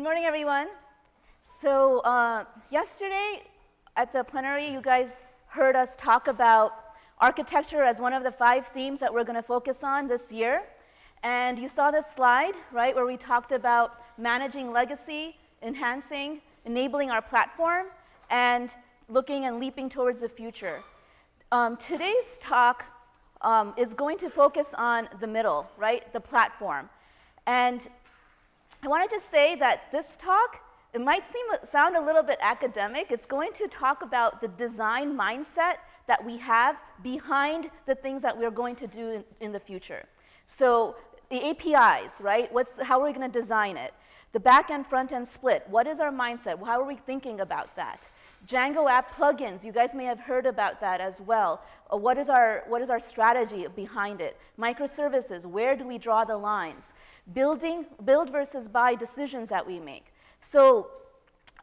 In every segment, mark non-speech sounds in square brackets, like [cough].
Good morning, everyone. So uh, yesterday at the plenary, you guys heard us talk about architecture as one of the five themes that we're going to focus on this year. And you saw this slide, right, where we talked about managing legacy, enhancing, enabling our platform, and looking and leaping towards the future. Um, today's talk um, is going to focus on the middle, right, the platform. And I wanted to say that this talk, it might seem, sound a little bit academic. It's going to talk about the design mindset that we have behind the things that we're going to do in, in the future. So the APIs, right? What's, how are we going to design it? The back-end, front-end split, what is our mindset? How are we thinking about that? Django app plugins, you guys may have heard about that as well. Uh, what, is our, what is our strategy behind it? Microservices, where do we draw the lines? Building, build versus buy decisions that we make. So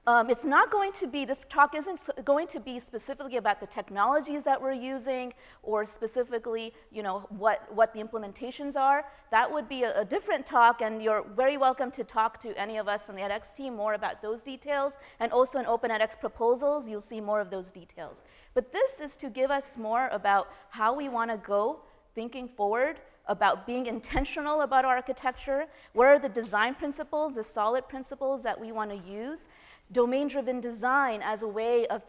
um, it's not going to be, this talk isn't going to be specifically about the technologies that we're using or specifically, you know, what, what the implementations are. That would be a, a different talk and you're very welcome to talk to any of us from the edX team more about those details and also in Open edX proposals, you'll see more of those details. But this is to give us more about how we want to go thinking forward about being intentional about our architecture, what are the design principles, the solid principles that we want to use, domain-driven design as a way of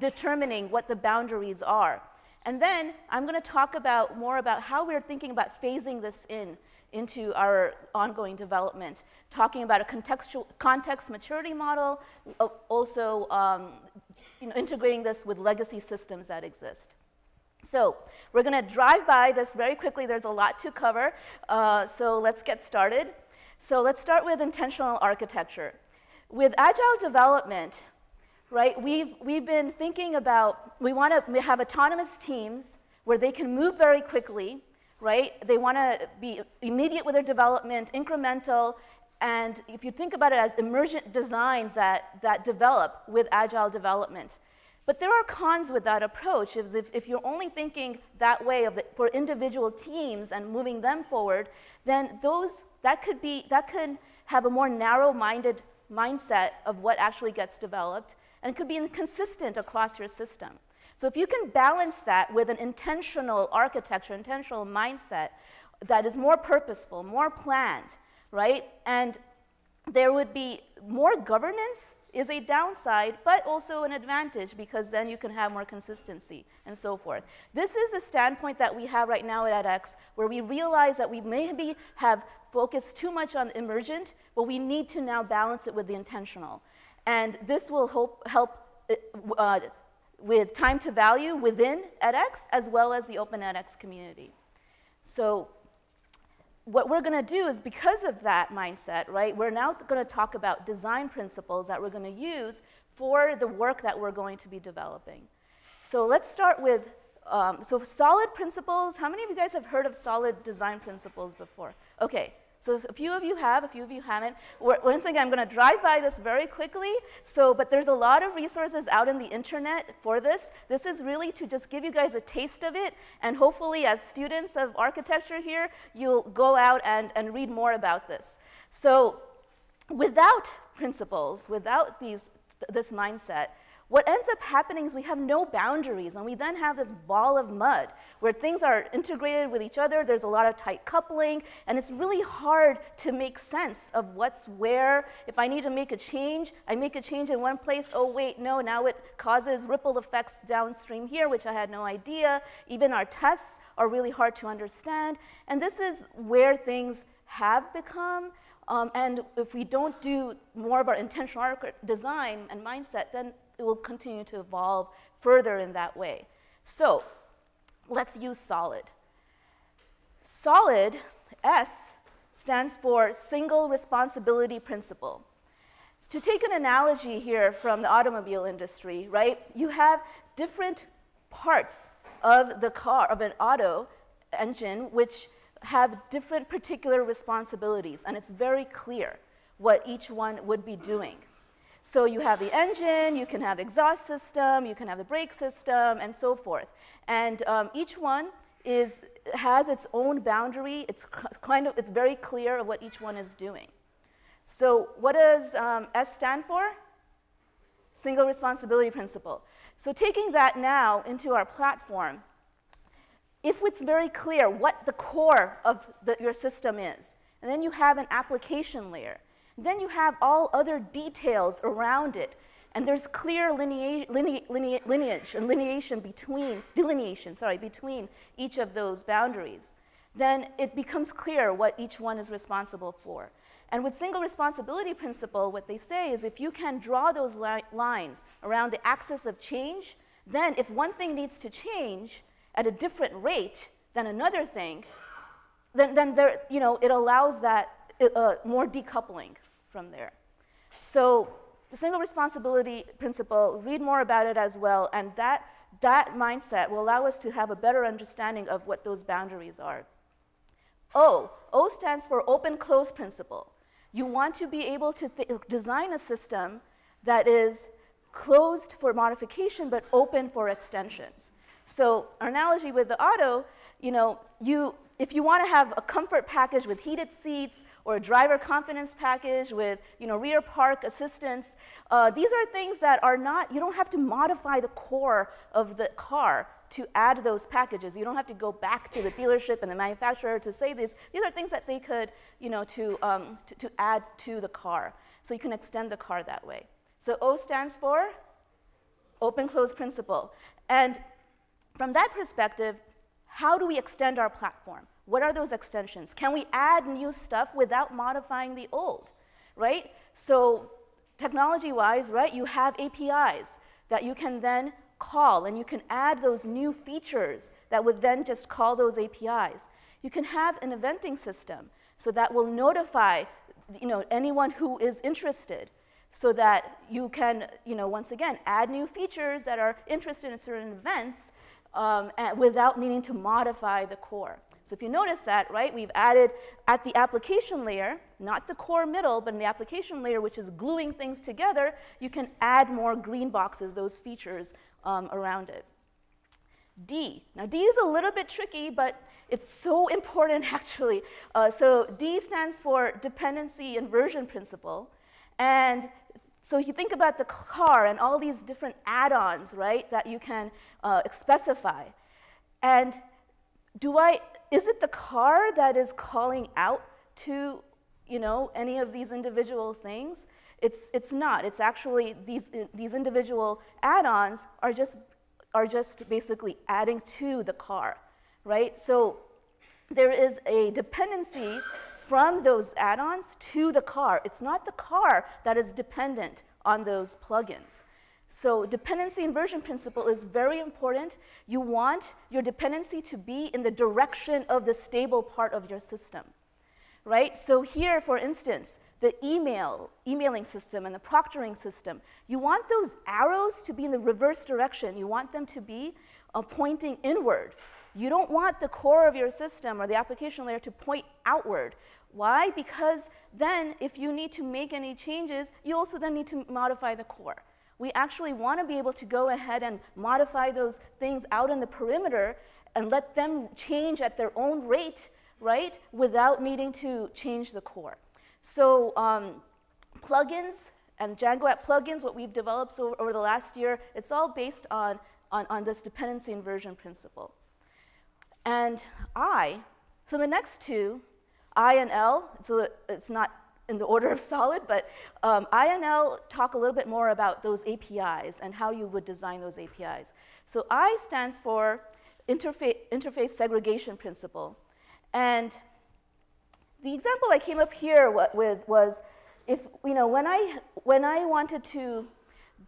determining what the boundaries are. And then I'm going to talk about more about how we're thinking about phasing this in into our ongoing development, talking about a contextual, context maturity model, also um, you know, integrating this with legacy systems that exist. So we're going to drive by this very quickly. There's a lot to cover. Uh, so let's get started. So let's start with intentional architecture with agile development, right, we've, we've been thinking about, we want to have autonomous teams where they can move very quickly, right? They want to be immediate with their development, incremental, and if you think about it as emergent designs that, that develop with agile development. But there are cons with that approach. If, if you're only thinking that way the, for individual teams and moving them forward, then those, that could be, that could have a more narrow-minded mindset of what actually gets developed, and could be inconsistent across your system. So if you can balance that with an intentional architecture, intentional mindset that is more purposeful, more planned, right? And there would be more governance is a downside, but also an advantage because then you can have more consistency and so forth. This is a standpoint that we have right now at edX where we realize that we maybe have focused too much on emergent, but we need to now balance it with the intentional. And this will hope, help uh, with time to value within edX as well as the Open edX community. So what we're going to do is because of that mindset, right, we're now going to talk about design principles that we're going to use for the work that we're going to be developing. So let's start with, um, so solid principles. How many of you guys have heard of solid design principles before? Okay, so a few of you have, a few of you haven't. Once again, I'm going to drive by this very quickly. So, but there's a lot of resources out in the internet for this. This is really to just give you guys a taste of it. And hopefully, as students of architecture here, you'll go out and, and read more about this. So without principles, without these, this mindset, what ends up happening is we have no boundaries, and we then have this ball of mud where things are integrated with each other, there's a lot of tight coupling, and it's really hard to make sense of what's where. If I need to make a change, I make a change in one place, oh wait, no, now it causes ripple effects downstream here, which I had no idea. Even our tests are really hard to understand, and this is where things have become um, and if we don't do more of our intentional design and mindset, then it will continue to evolve further in that way. So let's use SOLID. SOLID, S, stands for Single Responsibility Principle. To take an analogy here from the automobile industry, right, you have different parts of the car, of an auto engine, which have different particular responsibilities, and it's very clear what each one would be doing. So you have the engine, you can have the exhaust system, you can have the brake system, and so forth. And um, each one is, has its own boundary. It's kind of, it's very clear of what each one is doing. So what does um, S stand for? Single responsibility principle. So taking that now into our platform, if it's very clear what the core of the, your system is, and then you have an application layer, then you have all other details around it, and there's clear lineage, lineage, lineage and lineation between, delineation, sorry, between each of those boundaries, then it becomes clear what each one is responsible for. And with single responsibility principle, what they say is if you can draw those li lines around the axis of change, then if one thing needs to change at a different rate than another thing, then, then there, you know, it allows that uh, more decoupling from there. So the single responsibility principle, read more about it as well, and that, that mindset will allow us to have a better understanding of what those boundaries are. O, O stands for open close principle. You want to be able to design a system that is closed for modification but open for extensions. So our analogy with the auto, you know, you, if you want to have a comfort package with heated seats or a driver confidence package with you know, rear park assistance, uh, these are things that are not, you don't have to modify the core of the car to add those packages. You don't have to go back to the dealership and the manufacturer to say this. These are things that they could, you know, to, um, to, to add to the car. So you can extend the car that way. So O stands for open close principle. And from that perspective, how do we extend our platform? What are those extensions? Can we add new stuff without modifying the old, right? So technology-wise, right, you have APIs that you can then call, and you can add those new features that would then just call those APIs. You can have an eventing system, so that will notify you know, anyone who is interested, so that you can, you know, once again, add new features that are interested in certain events um, without needing to modify the core. So if you notice that, right, we've added at the application layer, not the core middle, but in the application layer, which is gluing things together, you can add more green boxes, those features um, around it. D. Now, D is a little bit tricky, but it's so [laughs] important actually. Uh, so, D stands for dependency inversion principle. And so, if you think about the car and all these different add ons, right, that you can uh, specify. And do I, is it the car that is calling out to, you know, any of these individual things? It's, it's not. It's actually these, these individual add-ons are just, are just basically adding to the car, right? So there is a dependency from those add-ons to the car. It's not the car that is dependent on those plugins. So dependency inversion principle is very important. You want your dependency to be in the direction of the stable part of your system, right? So here, for instance, the email, emailing system and the proctoring system, you want those arrows to be in the reverse direction. You want them to be uh, pointing inward. You don't want the core of your system or the application layer to point outward. Why? Because then if you need to make any changes, you also then need to modify the core. We actually want to be able to go ahead and modify those things out in the perimeter and let them change at their own rate, right, without needing to change the core. So um, plugins and Django app plugins, what we've developed over, over the last year, it's all based on, on, on this dependency inversion principle. And I, so the next two, I and L, so it's not in the order of solid, but um, I and L talk a little bit more about those APIs and how you would design those APIs. So I stands for interfa interface segregation principle. And the example I came up here with was if, you know, when I, when I wanted to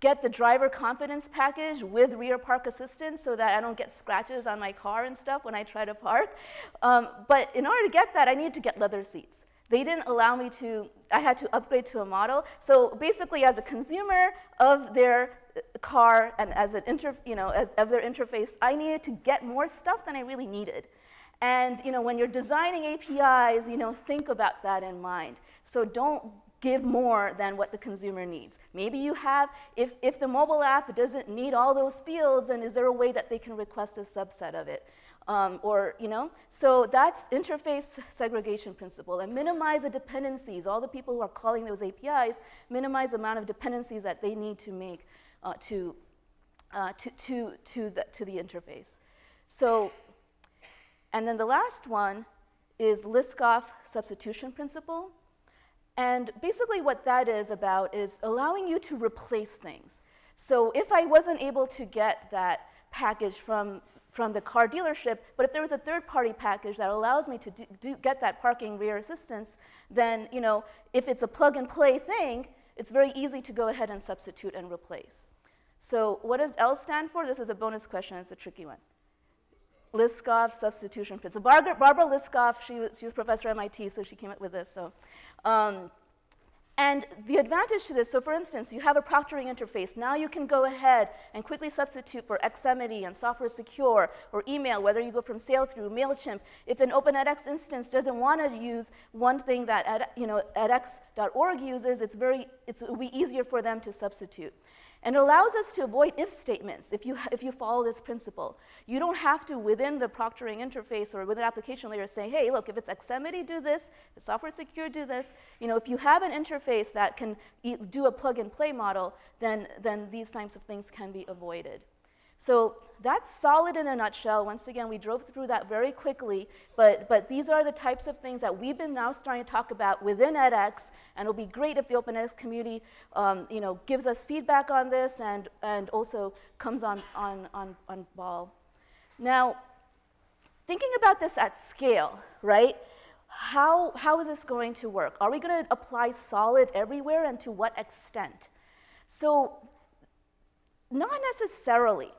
get the driver confidence package with rear park assistance so that I don't get scratches on my car and stuff when I try to park. Um, but in order to get that, I needed to get leather seats. They didn't allow me to, I had to upgrade to a model. So basically, as a consumer of their car and as an inter, you know, as of their interface, I needed to get more stuff than I really needed. And you know, when you're designing APIs, you know, think about that in mind. So don't give more than what the consumer needs. Maybe you have, if, if the mobile app doesn't need all those fields, and is there a way that they can request a subset of it? Um, or, you know, so that's interface segregation principle and minimize the dependencies. All the people who are calling those APIs, minimize the amount of dependencies that they need to make uh, to, uh, to, to, to, the, to the interface. So, and then the last one is Liskov substitution principle. And basically what that is about is allowing you to replace things. So if I wasn't able to get that package from, from the car dealership, but if there was a third-party package that allows me to do, do, get that parking rear assistance, then you know, if it's a plug-and-play thing, it's very easy to go ahead and substitute and replace. So what does L stand for? This is a bonus question, it's a tricky one. Liskov substitution principle. Barbara, Barbara Liskov, she was, she was professor at MIT, so she came up with this. So, um, and the advantage to this, so for instance, you have a proctoring interface. Now you can go ahead and quickly substitute for Examity and Software Secure or email, whether you go from Sailthru, MailChimp. If an Open edX instance doesn't want to use one thing that ed, you know, edX.org uses, it's very, it's, it will be easier for them to substitute. And it allows us to avoid if statements if you, if you follow this principle. You don't have to, within the proctoring interface or within application layer, say, hey, look, if it's Examity, do this, if software secure, do this. You know, if you have an interface that can do a plug and play model, then, then these types of things can be avoided. So that's solid in a nutshell. Once again, we drove through that very quickly, but, but these are the types of things that we've been now starting to talk about within edX, and it'll be great if the Open edX community um, you know, gives us feedback on this and, and also comes on, on, on, on ball. Now, thinking about this at scale, right? How, how is this going to work? Are we going to apply solid everywhere and to what extent? So, not necessarily.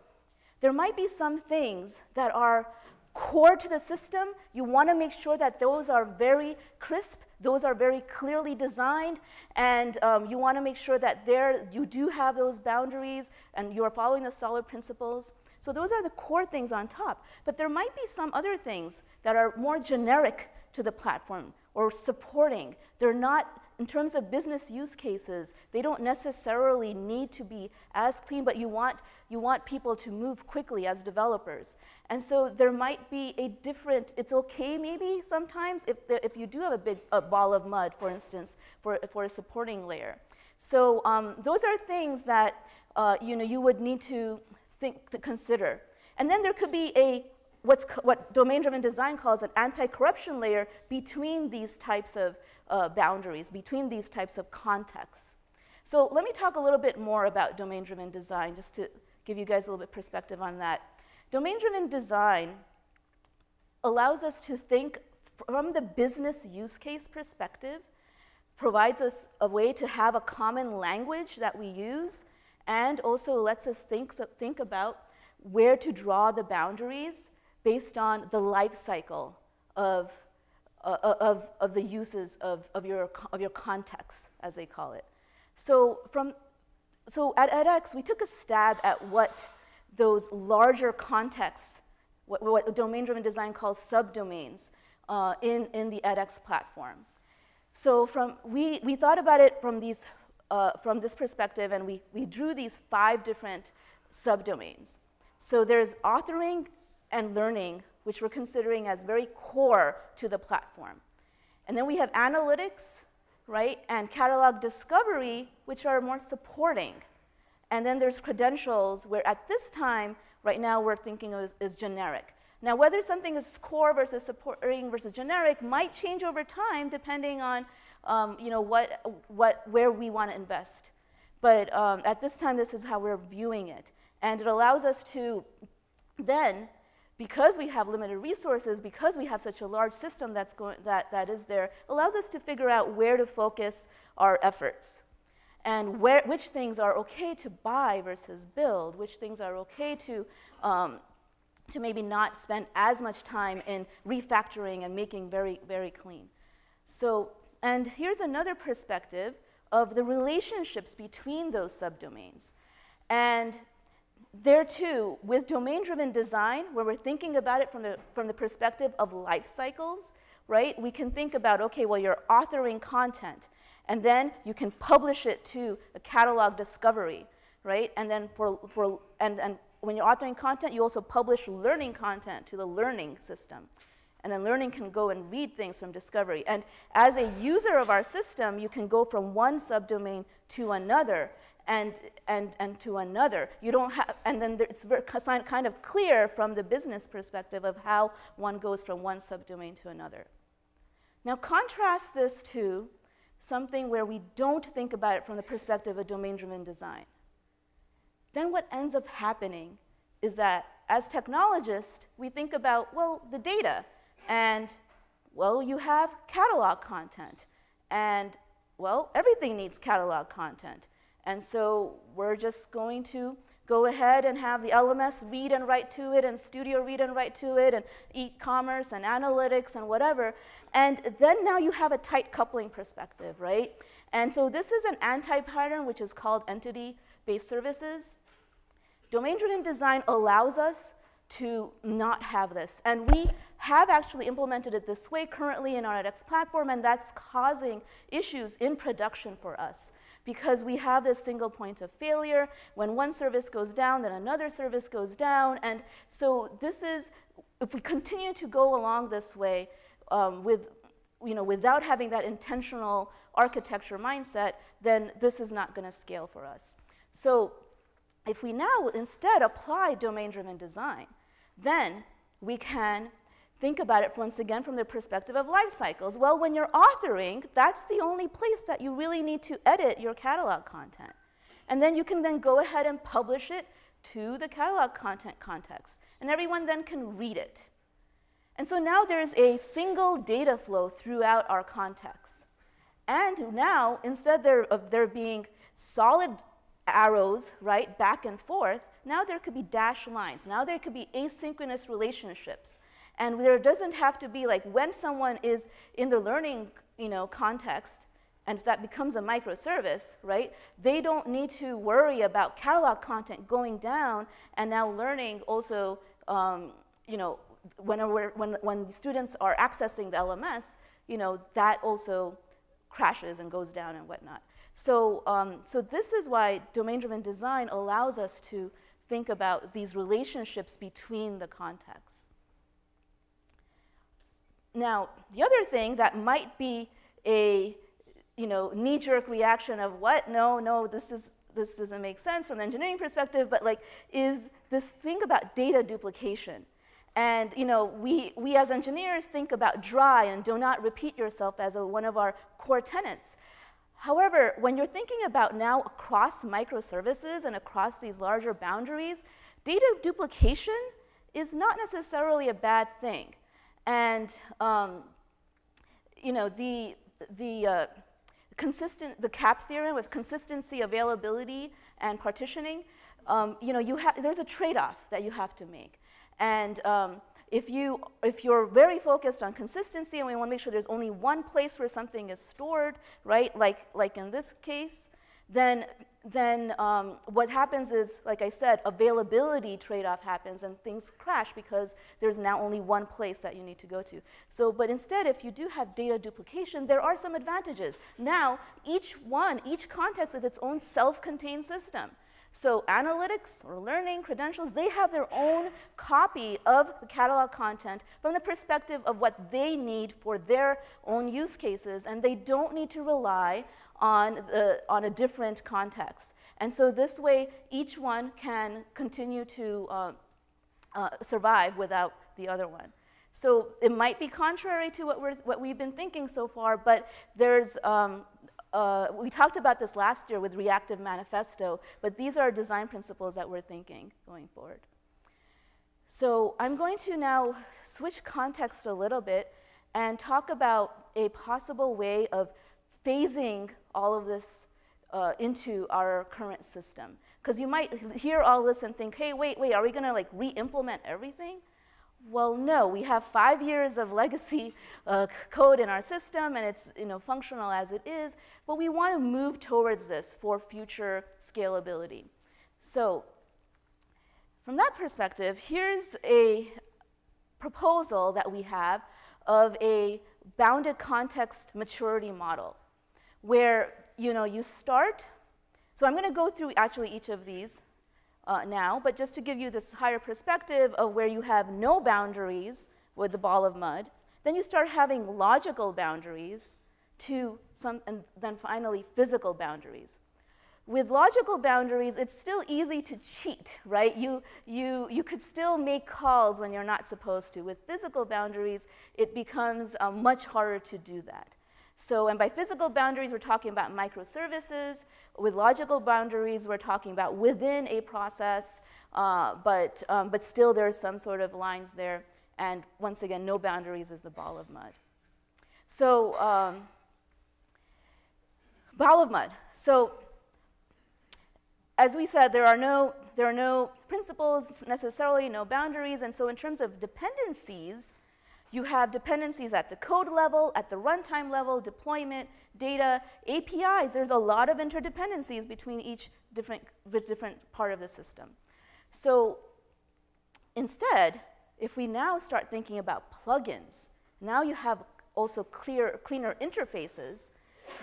There might be some things that are core to the system. You want to make sure that those are very crisp, those are very clearly designed, and um, you want to make sure that there you do have those boundaries and you are following the solid principles. So those are the core things on top. But there might be some other things that are more generic to the platform or supporting. They're not in terms of business use cases, they don't necessarily need to be as clean, but you want, you want people to move quickly as developers. And so there might be a different, it's okay maybe sometimes if, the, if you do have a big a ball of mud, for instance, for, for a supporting layer. So um, those are things that uh, you, know, you would need to think, to consider. And then there could be a what's, what domain-driven design calls an anti-corruption layer between these types of uh, boundaries, between these types of contexts. So let me talk a little bit more about domain-driven design, just to give you guys a little bit perspective on that. Domain-driven design allows us to think from the business use case perspective, provides us a way to have a common language that we use, and also lets us think, think about where to draw the boundaries based on the life cycle of, uh, uh, of, of the uses of, of, your, of your context, as they call it. So, from, so at edX, we took a stab at what those larger contexts, what, what domain-driven design calls subdomains, uh, in, in the edX platform. So from, we, we thought about it from, these, uh, from this perspective, and we, we drew these five different subdomains. So there's authoring, and learning, which we're considering as very core to the platform. And then we have analytics, right, and catalog discovery, which are more supporting. And then there's credentials, where at this time, right now, we're thinking of as generic. Now, whether something is core versus supporting versus generic might change over time depending on um, you know, what, what, where we want to invest. But um, at this time, this is how we're viewing it. And it allows us to then because we have limited resources, because we have such a large system that's going, that, that is there, allows us to figure out where to focus our efforts and where, which things are okay to buy versus build, which things are okay to, um, to maybe not spend as much time in refactoring and making very, very clean. So, and here's another perspective of the relationships between those subdomains. And there too, with domain-driven design, where we're thinking about it from the, from the perspective of life cycles, right? We can think about, okay, well, you're authoring content, And then you can publish it to a catalog discovery, right? And then for, for and, and when you're authoring content, you also publish learning content to the learning system. And then learning can go and read things from discovery. And as a user of our system, you can go from one subdomain to another and, and, and to another. You don't have, and then it's very kind of clear from the business perspective of how one goes from one subdomain to another. Now contrast this to something where we don't think about it from the perspective of domain-driven design. Then what ends up happening is that as technologists, we think about, well, the data. And, well, you have catalog content. And, well, everything needs catalog content. And so we're just going to go ahead and have the LMS read and write to it, and Studio read and write to it, and e-commerce and analytics and whatever. And then now you have a tight coupling perspective, right? And so this is an anti-pattern, which is called entity-based services. Domain-driven design allows us to not have this. And we have actually implemented it this way currently in our edX platform, and that's causing issues in production for us because we have this single point of failure. When one service goes down, then another service goes down. And so this is, if we continue to go along this way um, with, you know, without having that intentional architecture mindset, then this is not going to scale for us. So if we now instead apply domain-driven design, then we can think about it once again from the perspective of life cycles. Well, when you're authoring, that's the only place that you really need to edit your catalog content. And then you can then go ahead and publish it to the catalog content context. And everyone then can read it. And so now there's a single data flow throughout our context. And now, instead of there being solid arrows, right, back and forth, now there could be dashed lines. Now there could be asynchronous relationships. And there doesn't have to be like when someone is in the learning you know, context, and if that becomes a microservice, right, they don't need to worry about catalog content going down and now learning also, um, you know, when, when, when students are accessing the LMS, you know, that also crashes and goes down and whatnot. So, um, so this is why domain-driven design allows us to think about these relationships between the contexts. Now, the other thing that might be a you know, knee-jerk reaction of what? No, no, this, is, this doesn't make sense from the engineering perspective, but like, is this thing about data duplication. And you know, we, we as engineers think about dry and do not repeat yourself as a, one of our core tenets. However, when you're thinking about now across microservices and across these larger boundaries, data duplication is not necessarily a bad thing. And um, you know, the, the uh, consistent, the CAP theorem with consistency, availability, and partitioning, um, you know, you have there's a trade-off that you have to make. And um, if, you, if you're very focused on consistency and we want to make sure there's only one place where something is stored, right, like, like in this case, then, then um, what happens is, like I said, availability trade-off happens and things crash because there's now only one place that you need to go to. So, but instead, if you do have data duplication, there are some advantages. Now, each one, each context is its own self-contained system. So analytics or learning credentials, they have their own copy of the catalog content from the perspective of what they need for their own use cases, and they don't need to rely on, the, on a different context. And so this way, each one can continue to uh, uh, survive without the other one. So it might be contrary to what, we're, what we've been thinking so far, but there's um, uh, we talked about this last year with Reactive Manifesto, but these are design principles that we're thinking going forward. So I'm going to now switch context a little bit and talk about a possible way of phasing all of this uh, into our current system. Because you might hear all this and think, hey, wait, wait, are we going to like re-implement everything? Well, no, we have five years of legacy uh, code in our system and it's you know, functional as it is, but we want to move towards this for future scalability. So from that perspective, here's a proposal that we have of a bounded context maturity model, where you know you start. So I'm going to go through actually each of these uh, now, but just to give you this higher perspective of where you have no boundaries with the ball of mud, then you start having logical boundaries to some, and then finally physical boundaries. With logical boundaries, it's still easy to cheat, right? You, you, you could still make calls when you're not supposed to. With physical boundaries, it becomes uh, much harder to do that. So, and by physical boundaries, we're talking about microservices. With logical boundaries, we're talking about within a process, uh, but, um, but still there's some sort of lines there. And once again, no boundaries is the ball of mud. So, um, ball of mud. So, as we said, there are no, there are no principles necessarily, no boundaries, and so in terms of dependencies, you have dependencies at the code level, at the runtime level, deployment, data, APIs. There's a lot of interdependencies between each different, different part of the system. So instead, if we now start thinking about plugins, now you have also clear, cleaner interfaces,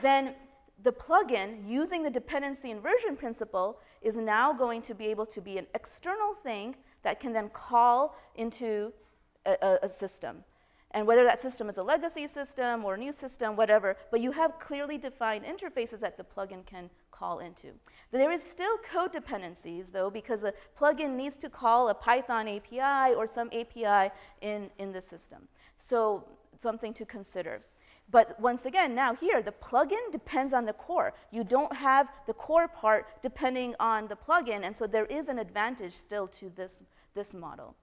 then the plugin using the dependency inversion principle is now going to be able to be an external thing that can then call into a, a, a system. And whether that system is a legacy system or a new system, whatever, but you have clearly defined interfaces that the plugin can call into. There is still code dependencies, though, because the plugin needs to call a Python API or some API in, in the system. So something to consider. But once again, now here, the plugin depends on the core. You don't have the core part depending on the plugin, and so there is an advantage still to this, this model.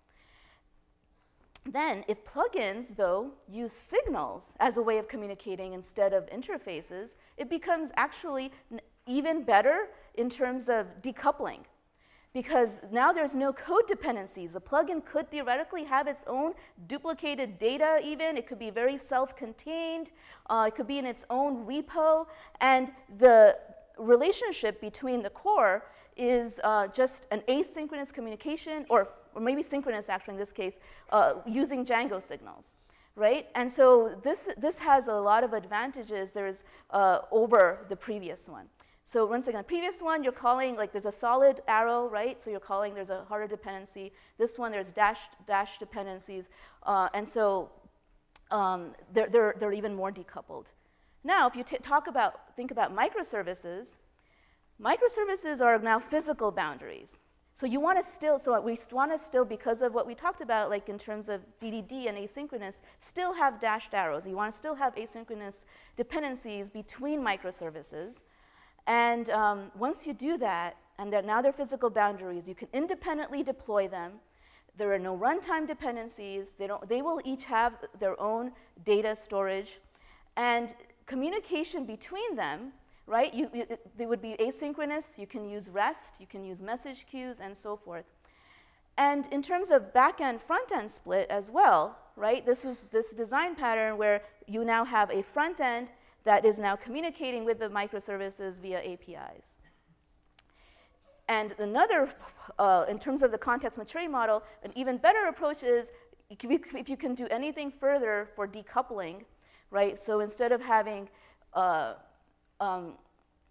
Then, if plugins, though, use signals as a way of communicating instead of interfaces, it becomes actually even better in terms of decoupling. Because now there's no code dependencies. A plugin could theoretically have its own duplicated data, even. It could be very self contained, uh, it could be in its own repo, and the relationship between the core is uh, just an asynchronous communication, or, or maybe synchronous actually in this case, uh, using Django signals, right? And so this, this has a lot of advantages there's uh, over the previous one. So once again, previous one, you're calling, like there's a solid arrow, right? So you're calling, there's a harder dependency. This one, there's dash, dash dependencies. Uh, and so um, they're, they're, they're even more decoupled. Now, if you talk about, think about microservices, Microservices are now physical boundaries. So you want to still, so we want to still, because of what we talked about, like in terms of DDD and asynchronous, still have dashed arrows. You want to still have asynchronous dependencies between microservices. And um, once you do that, and they're, now they're physical boundaries, you can independently deploy them. There are no runtime dependencies. They, don't, they will each have their own data storage. And communication between them right? You, you, they would be asynchronous. You can use REST. You can use message queues and so forth. And in terms of back-end, front-end split as well, right? This is this design pattern where you now have a front end that is now communicating with the microservices via APIs. And another, uh, in terms of the context maturity model, an even better approach is if you can do anything further for decoupling, right? So instead of having uh, um,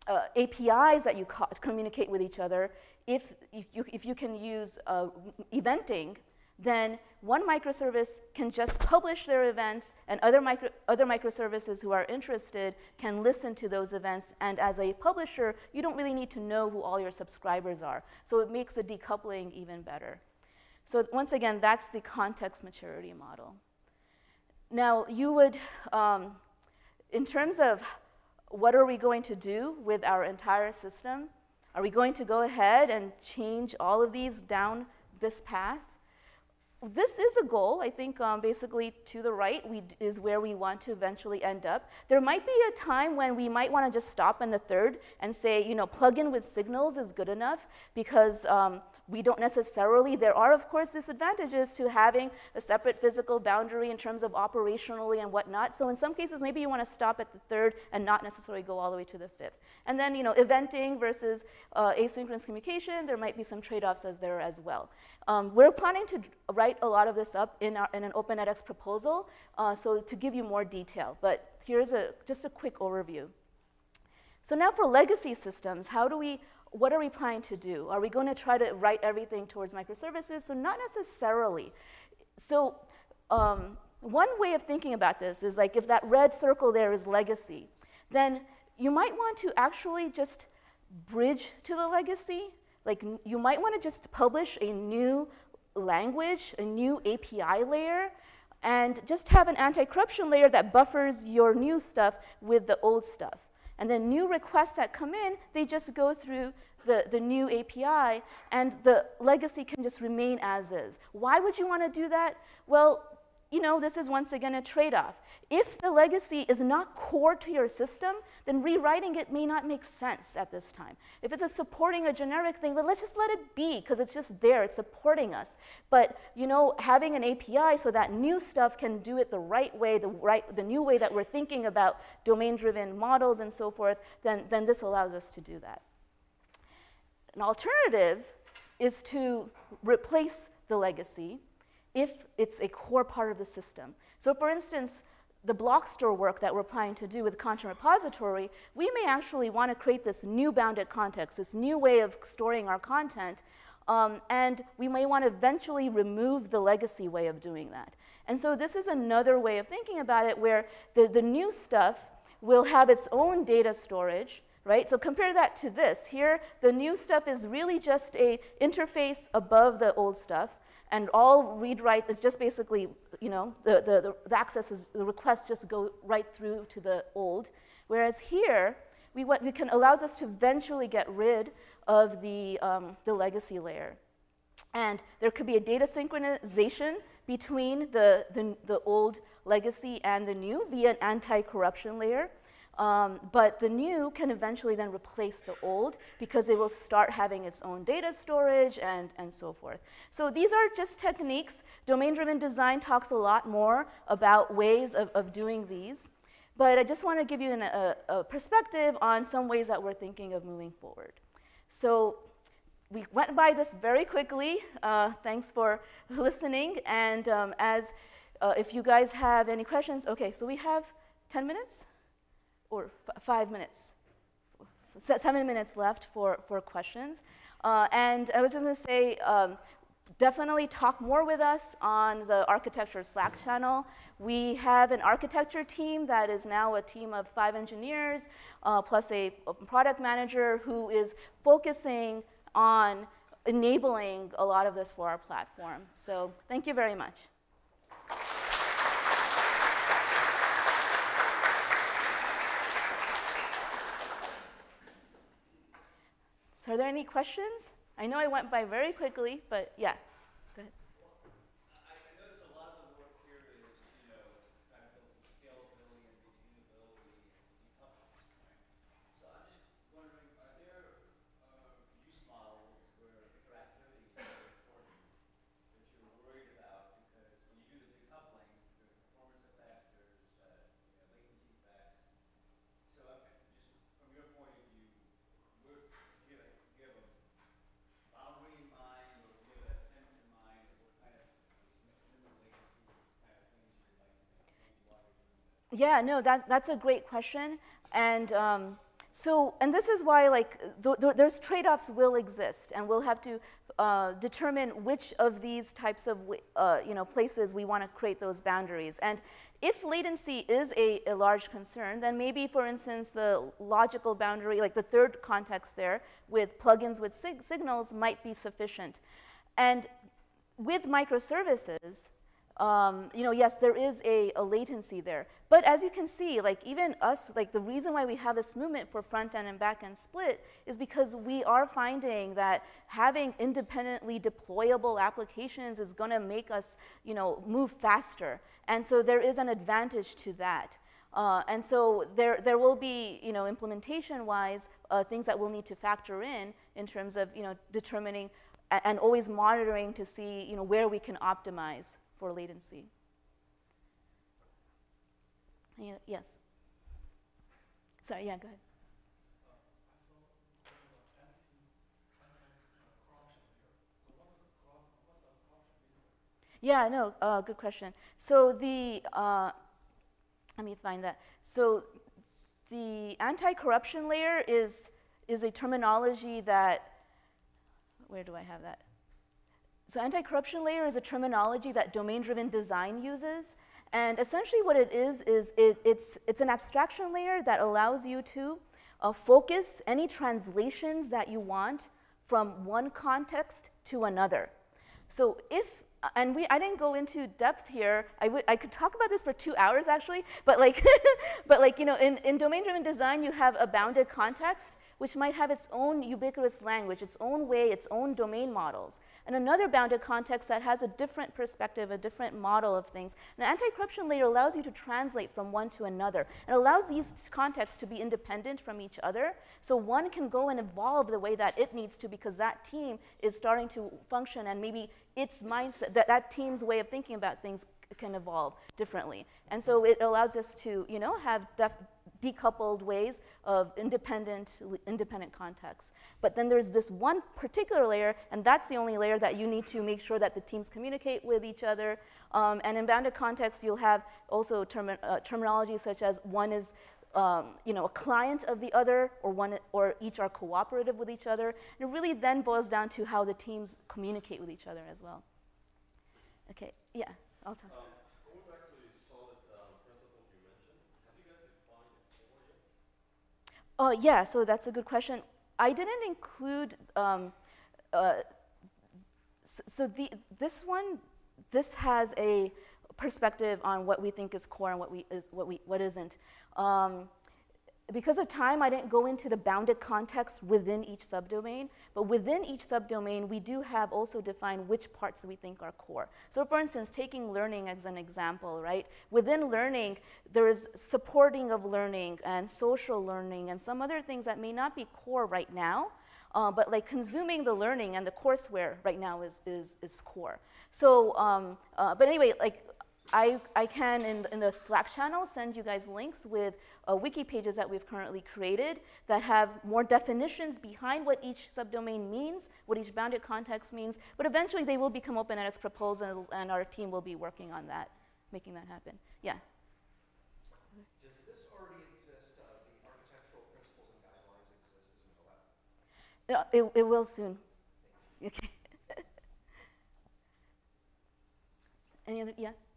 uh, APIs that you communicate with each other, if you, if you can use uh, eventing, then one microservice can just publish their events, and other, micro, other microservices who are interested can listen to those events. And as a publisher, you don't really need to know who all your subscribers are. So it makes the decoupling even better. So once again, that's the context maturity model. Now, you would, um, in terms of what are we going to do with our entire system? Are we going to go ahead and change all of these down this path? This is a goal, I think um, basically to the right we, is where we want to eventually end up. There might be a time when we might want to just stop in the third and say, you know, plug in with signals is good enough because um, we don't necessarily, there are of course disadvantages to having a separate physical boundary in terms of operationally and whatnot. So in some cases, maybe you want to stop at the third and not necessarily go all the way to the fifth. And then, you know, eventing versus uh, asynchronous communication, there might be some trade-offs as there as well. Um, we're planning to write a lot of this up in, our, in an Open edX proposal, uh, so to give you more detail. But here's a, just a quick overview. So now for legacy systems, how do we, what are we planning to do? Are we going to try to write everything towards microservices? So not necessarily. So um, one way of thinking about this is like if that red circle there is legacy, then you might want to actually just bridge to the legacy. Like you might want to just publish a new language, a new API layer, and just have an anti-corruption layer that buffers your new stuff with the old stuff. And then new requests that come in, they just go through the, the new API, and the legacy can just remain as is. Why would you want to do that? Well, you know, this is once again a trade-off. If the legacy is not core to your system, then rewriting it may not make sense at this time. If it's a supporting a generic thing, then let's just let it be because it's just there, it's supporting us. But you know, having an API so that new stuff can do it the right way, the right, the new way that we're thinking about domain-driven models and so forth, then, then this allows us to do that. An alternative is to replace the legacy if it's a core part of the system. So for instance, the block store work that we're planning to do with content repository, we may actually want to create this new bounded context, this new way of storing our content, um, and we may want to eventually remove the legacy way of doing that. And so this is another way of thinking about it where the, the new stuff will have its own data storage, right? So compare that to this. Here, the new stuff is really just a interface above the old stuff and all read write is just basically, you know, the, the, the, access is, the requests just go right through to the old. Whereas here, we, we can, allows us to eventually get rid of the, um, the legacy layer. And there could be a data synchronization between the, the, the old legacy and the new via an anti-corruption layer. Um, but the new can eventually then replace the old because it will start having its own data storage and, and so forth. So these are just techniques. Domain-driven design talks a lot more about ways of, of doing these. But I just want to give you an, a, a perspective on some ways that we're thinking of moving forward. So we went by this very quickly. Uh, thanks for [laughs] listening. And um, as uh, if you guys have any questions, okay, so we have 10 minutes? Or five minutes, seven minutes left for, for questions. Uh, and I was just going to say, um, definitely talk more with us on the architecture Slack channel. We have an architecture team that is now a team of five engineers, uh, plus a, a product manager who is focusing on enabling a lot of this for our platform. So thank you very much. So are there any questions? I know I went by very quickly, but yeah. Yeah, no, that, that's a great question. And um, so, and this is why, like, th th there's trade-offs will exist, and we'll have to uh, determine which of these types of, uh, you know, places we want to create those boundaries. And if latency is a, a, large concern, then maybe, for instance, the logical boundary, like the third context there, with plugins with sig signals might be sufficient. And with microservices, um, you know, yes, there is a, a, latency there. But as you can see, like even us, like the reason why we have this movement for front end and back end split is because we are finding that having independently deployable applications is going to make us, you know, move faster. And so there is an advantage to that. Uh, and so there, there will be, you know, implementation-wise, uh, things that we'll need to factor in in terms of, you know, determining and always monitoring to see, you know, where we can optimize for latency. Yes. Sorry, yeah, go ahead. Yeah, no, uh, good question. So the, uh, let me find that. So the anti-corruption layer is, is a terminology that, where do I have that? So anti-corruption layer is a terminology that domain-driven design uses. And essentially what it is, is it, it's, it's an abstraction layer that allows you to uh, focus any translations that you want from one context to another. So if and we, I didn't go into depth here. I, I could talk about this for two hours actually, but like, [laughs] but like you know, in, in domain-driven design, you have a bounded context, which might have its own ubiquitous language, its own way, its own domain models. And another bounded context that has a different perspective, a different model of things. An anti-corruption layer allows you to translate from one to another. It allows these contexts to be independent from each other. So one can go and evolve the way that it needs to because that team is starting to function and maybe its mindset, that, that team's way of thinking about things can evolve differently. And so it allows us to, you know, have decoupled ways of independent, independent contexts. But then there's this one particular layer, and that's the only layer that you need to make sure that the teams communicate with each other. Um, and in bounded contexts, you'll have also term, uh, terminology such as one is um, you know, a client of the other, or one, or each are cooperative with each other. And it really then boils down to how the teams communicate with each other as well. Okay, yeah, I'll talk. Um, Oh, yeah, so that's a good question. I didn't include, um, uh, so, so the, this one, this has a perspective on what we think is core and what, we is, what, we, what isn't. Um, because of time, I didn't go into the bounded context within each subdomain, but within each subdomain, we do have also defined which parts we think are core. So for instance, taking learning as an example, right? Within learning, there is supporting of learning and social learning and some other things that may not be core right now, uh, but like consuming the learning and the courseware right now is, is, is core. So, um, uh, but anyway, like I, I can, in, in the Slack channel, send you guys links with uh, wiki pages that we've currently created that have more definitions behind what each subdomain means, what each bounded context means, but eventually they will become Open edX proposals and our team will be working on that, making that happen. Yeah? Does this already exist, uh, the architectural principles and guidelines exist as an OS? It, it will soon. Okay. [laughs] Any other, yes?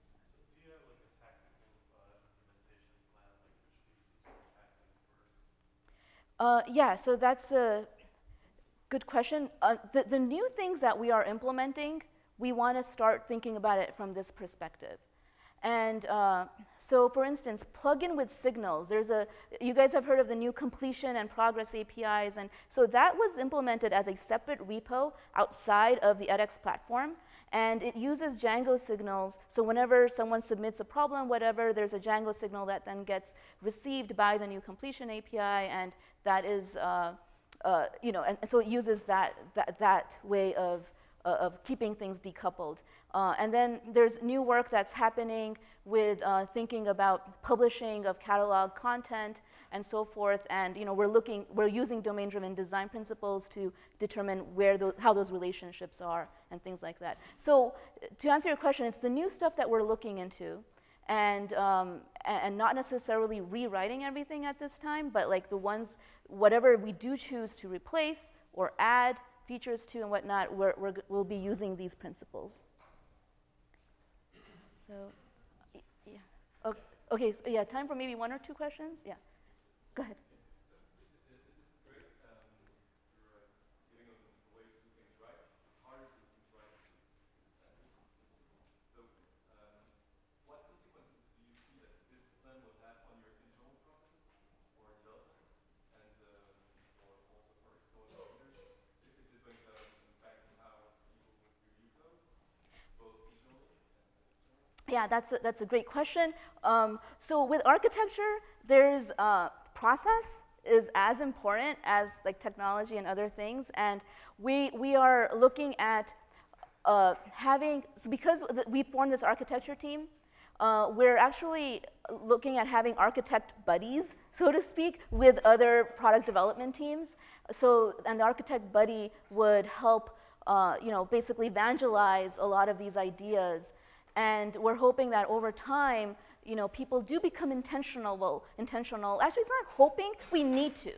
Uh, yeah, so that's a good question. Uh, the, the new things that we are implementing, we want to start thinking about it from this perspective. And uh, so, for instance, plug-in with signals. There's a, you guys have heard of the new completion and progress APIs, and so that was implemented as a separate repo outside of the edX platform. And it uses Django signals, so whenever someone submits a problem, whatever, there's a Django signal that then gets received by the new completion API, and that is, uh, uh, you know, and, and, so it uses that, that, that way of, uh, of keeping things decoupled. Uh, and then there's new work that's happening with uh, thinking about publishing of catalog content and so forth. And you know, we're looking, we're using domain-driven design principles to determine where those, how those relationships are and things like that. So to answer your question, it's the new stuff that we're looking into and, um, and not necessarily rewriting everything at this time, but like the ones, whatever we do choose to replace or add features to and whatnot, we will be using these principles. So, yeah. Okay, okay, so yeah, time for maybe one or two questions? Yeah. Go ahead. Yeah, that's a, that's a great question. Um, so with architecture, there's uh, process is as important as like technology and other things, and we we are looking at uh, having so because we formed this architecture team. Uh, we're actually looking at having architect buddies, so to speak, with other product development teams. So, and the architect buddy would help, uh, you know, basically evangelize a lot of these ideas and we're hoping that over time, you know, people do become intentional, well, intentional, actually it's not hoping, we need to.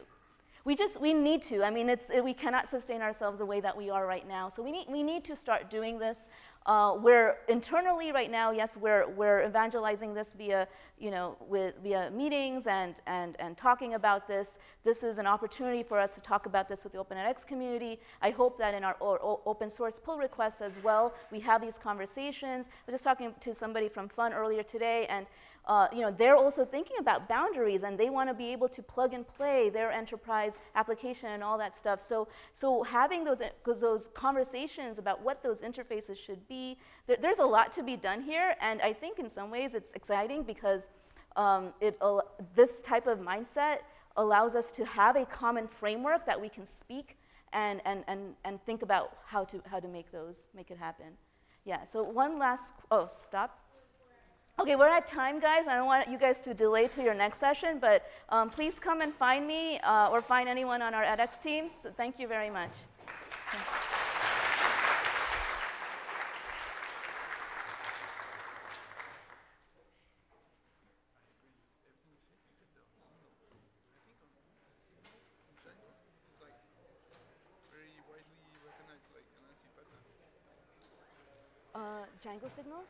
We just, we need to. I mean, it's, we cannot sustain ourselves the way that we are right now. So we need, we need to start doing this. Uh, we're internally right now, yes, we're, we're evangelizing this via, you know, with, via meetings and, and, and talking about this. This is an opportunity for us to talk about this with the Open edX community. I hope that in our open source pull requests as well, we have these conversations. I was just talking to somebody from Fun earlier today, and uh, you know, they're also thinking about boundaries and they want to be able to plug and play their enterprise application and all that stuff. So, so having those, those conversations about what those interfaces should be, there, there's a lot to be done here. And I think in some ways it's exciting because um, it, uh, this type of mindset allows us to have a common framework that we can speak and, and, and, and think about how to, how to make those, make it happen. Yeah, so one last, oh, stop. Okay, we're at time, guys. I don't want you guys to delay to your next session, but um, please come and find me uh, or find anyone on our edX teams. So thank you very much. Uh, Django signals?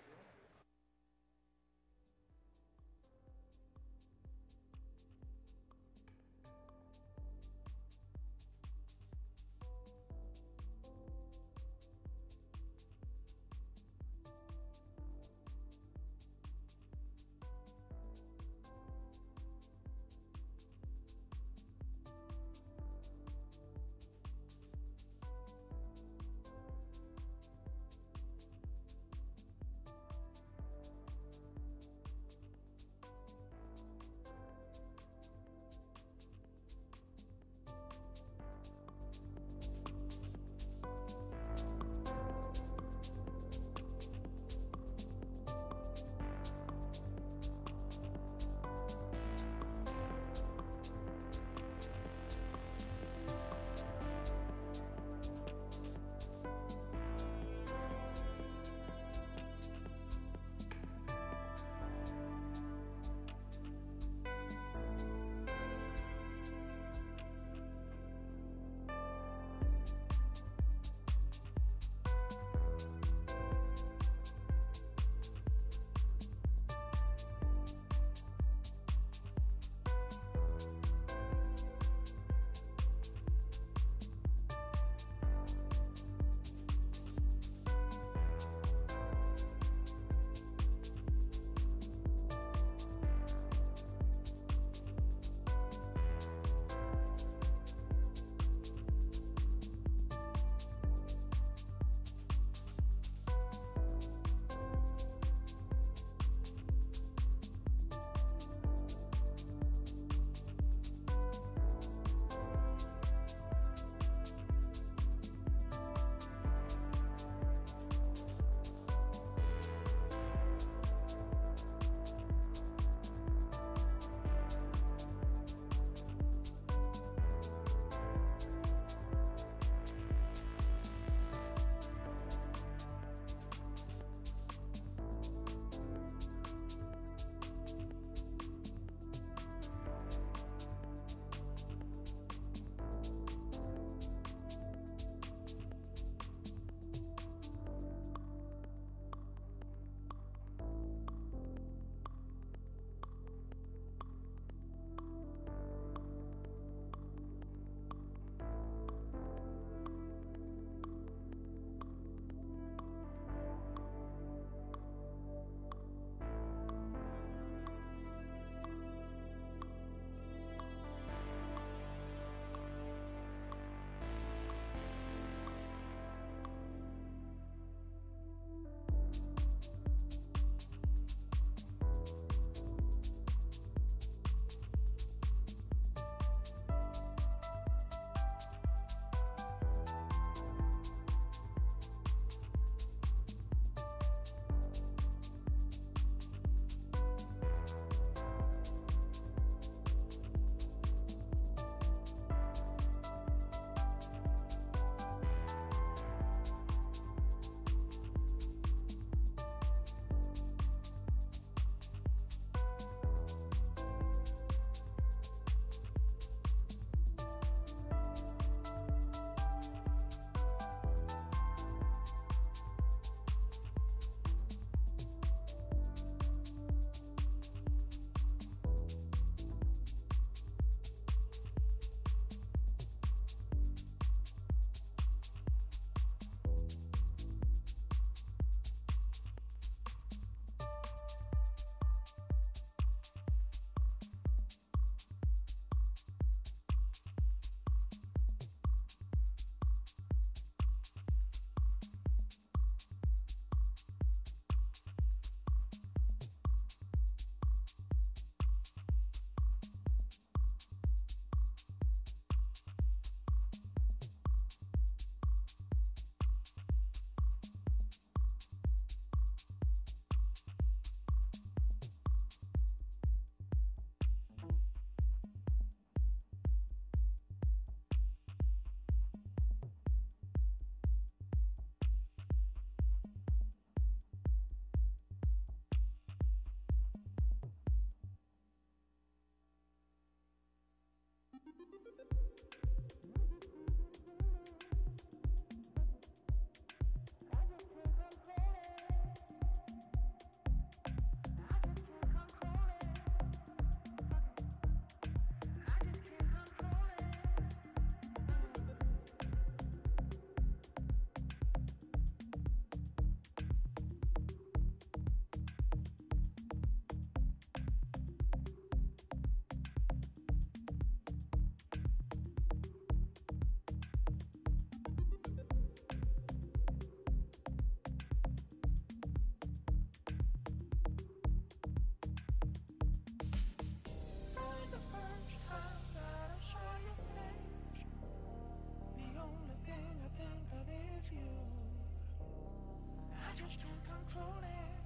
Just can't control it.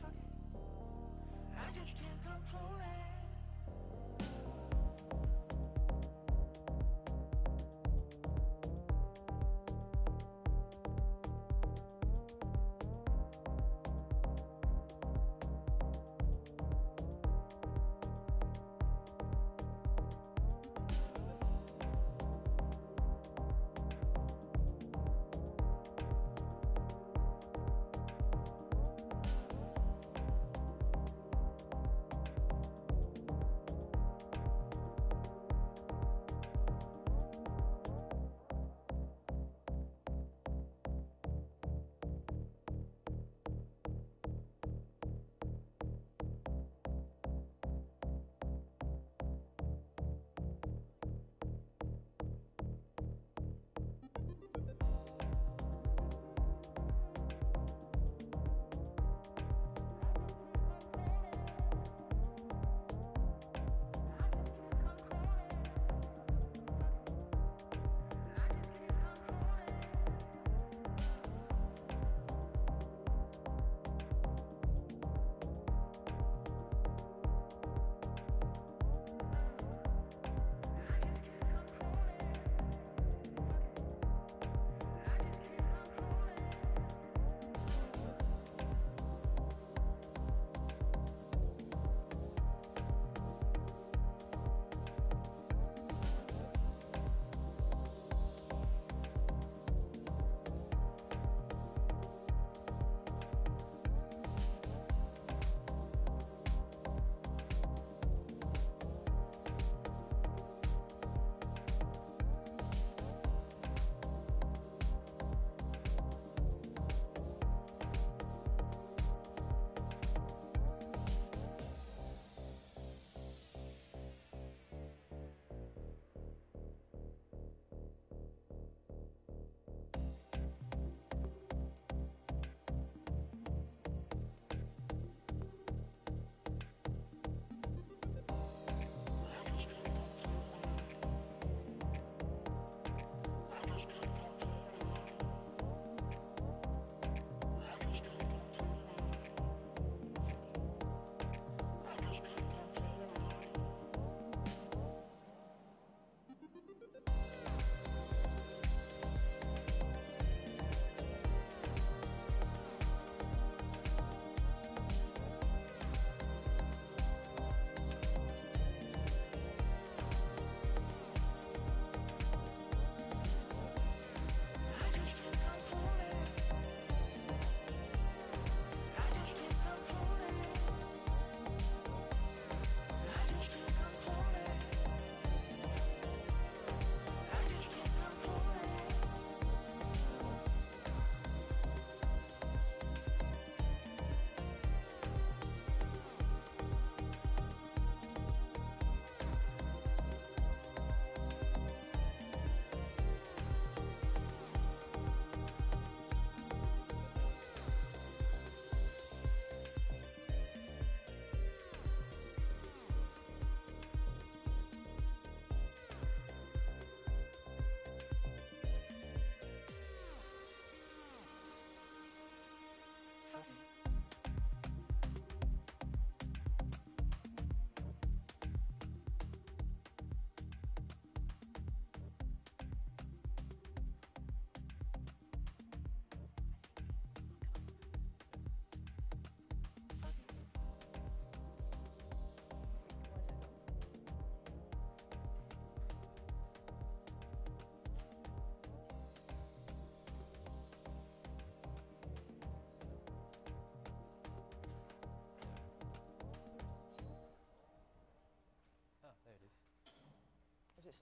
Fuck it. I just can't control it.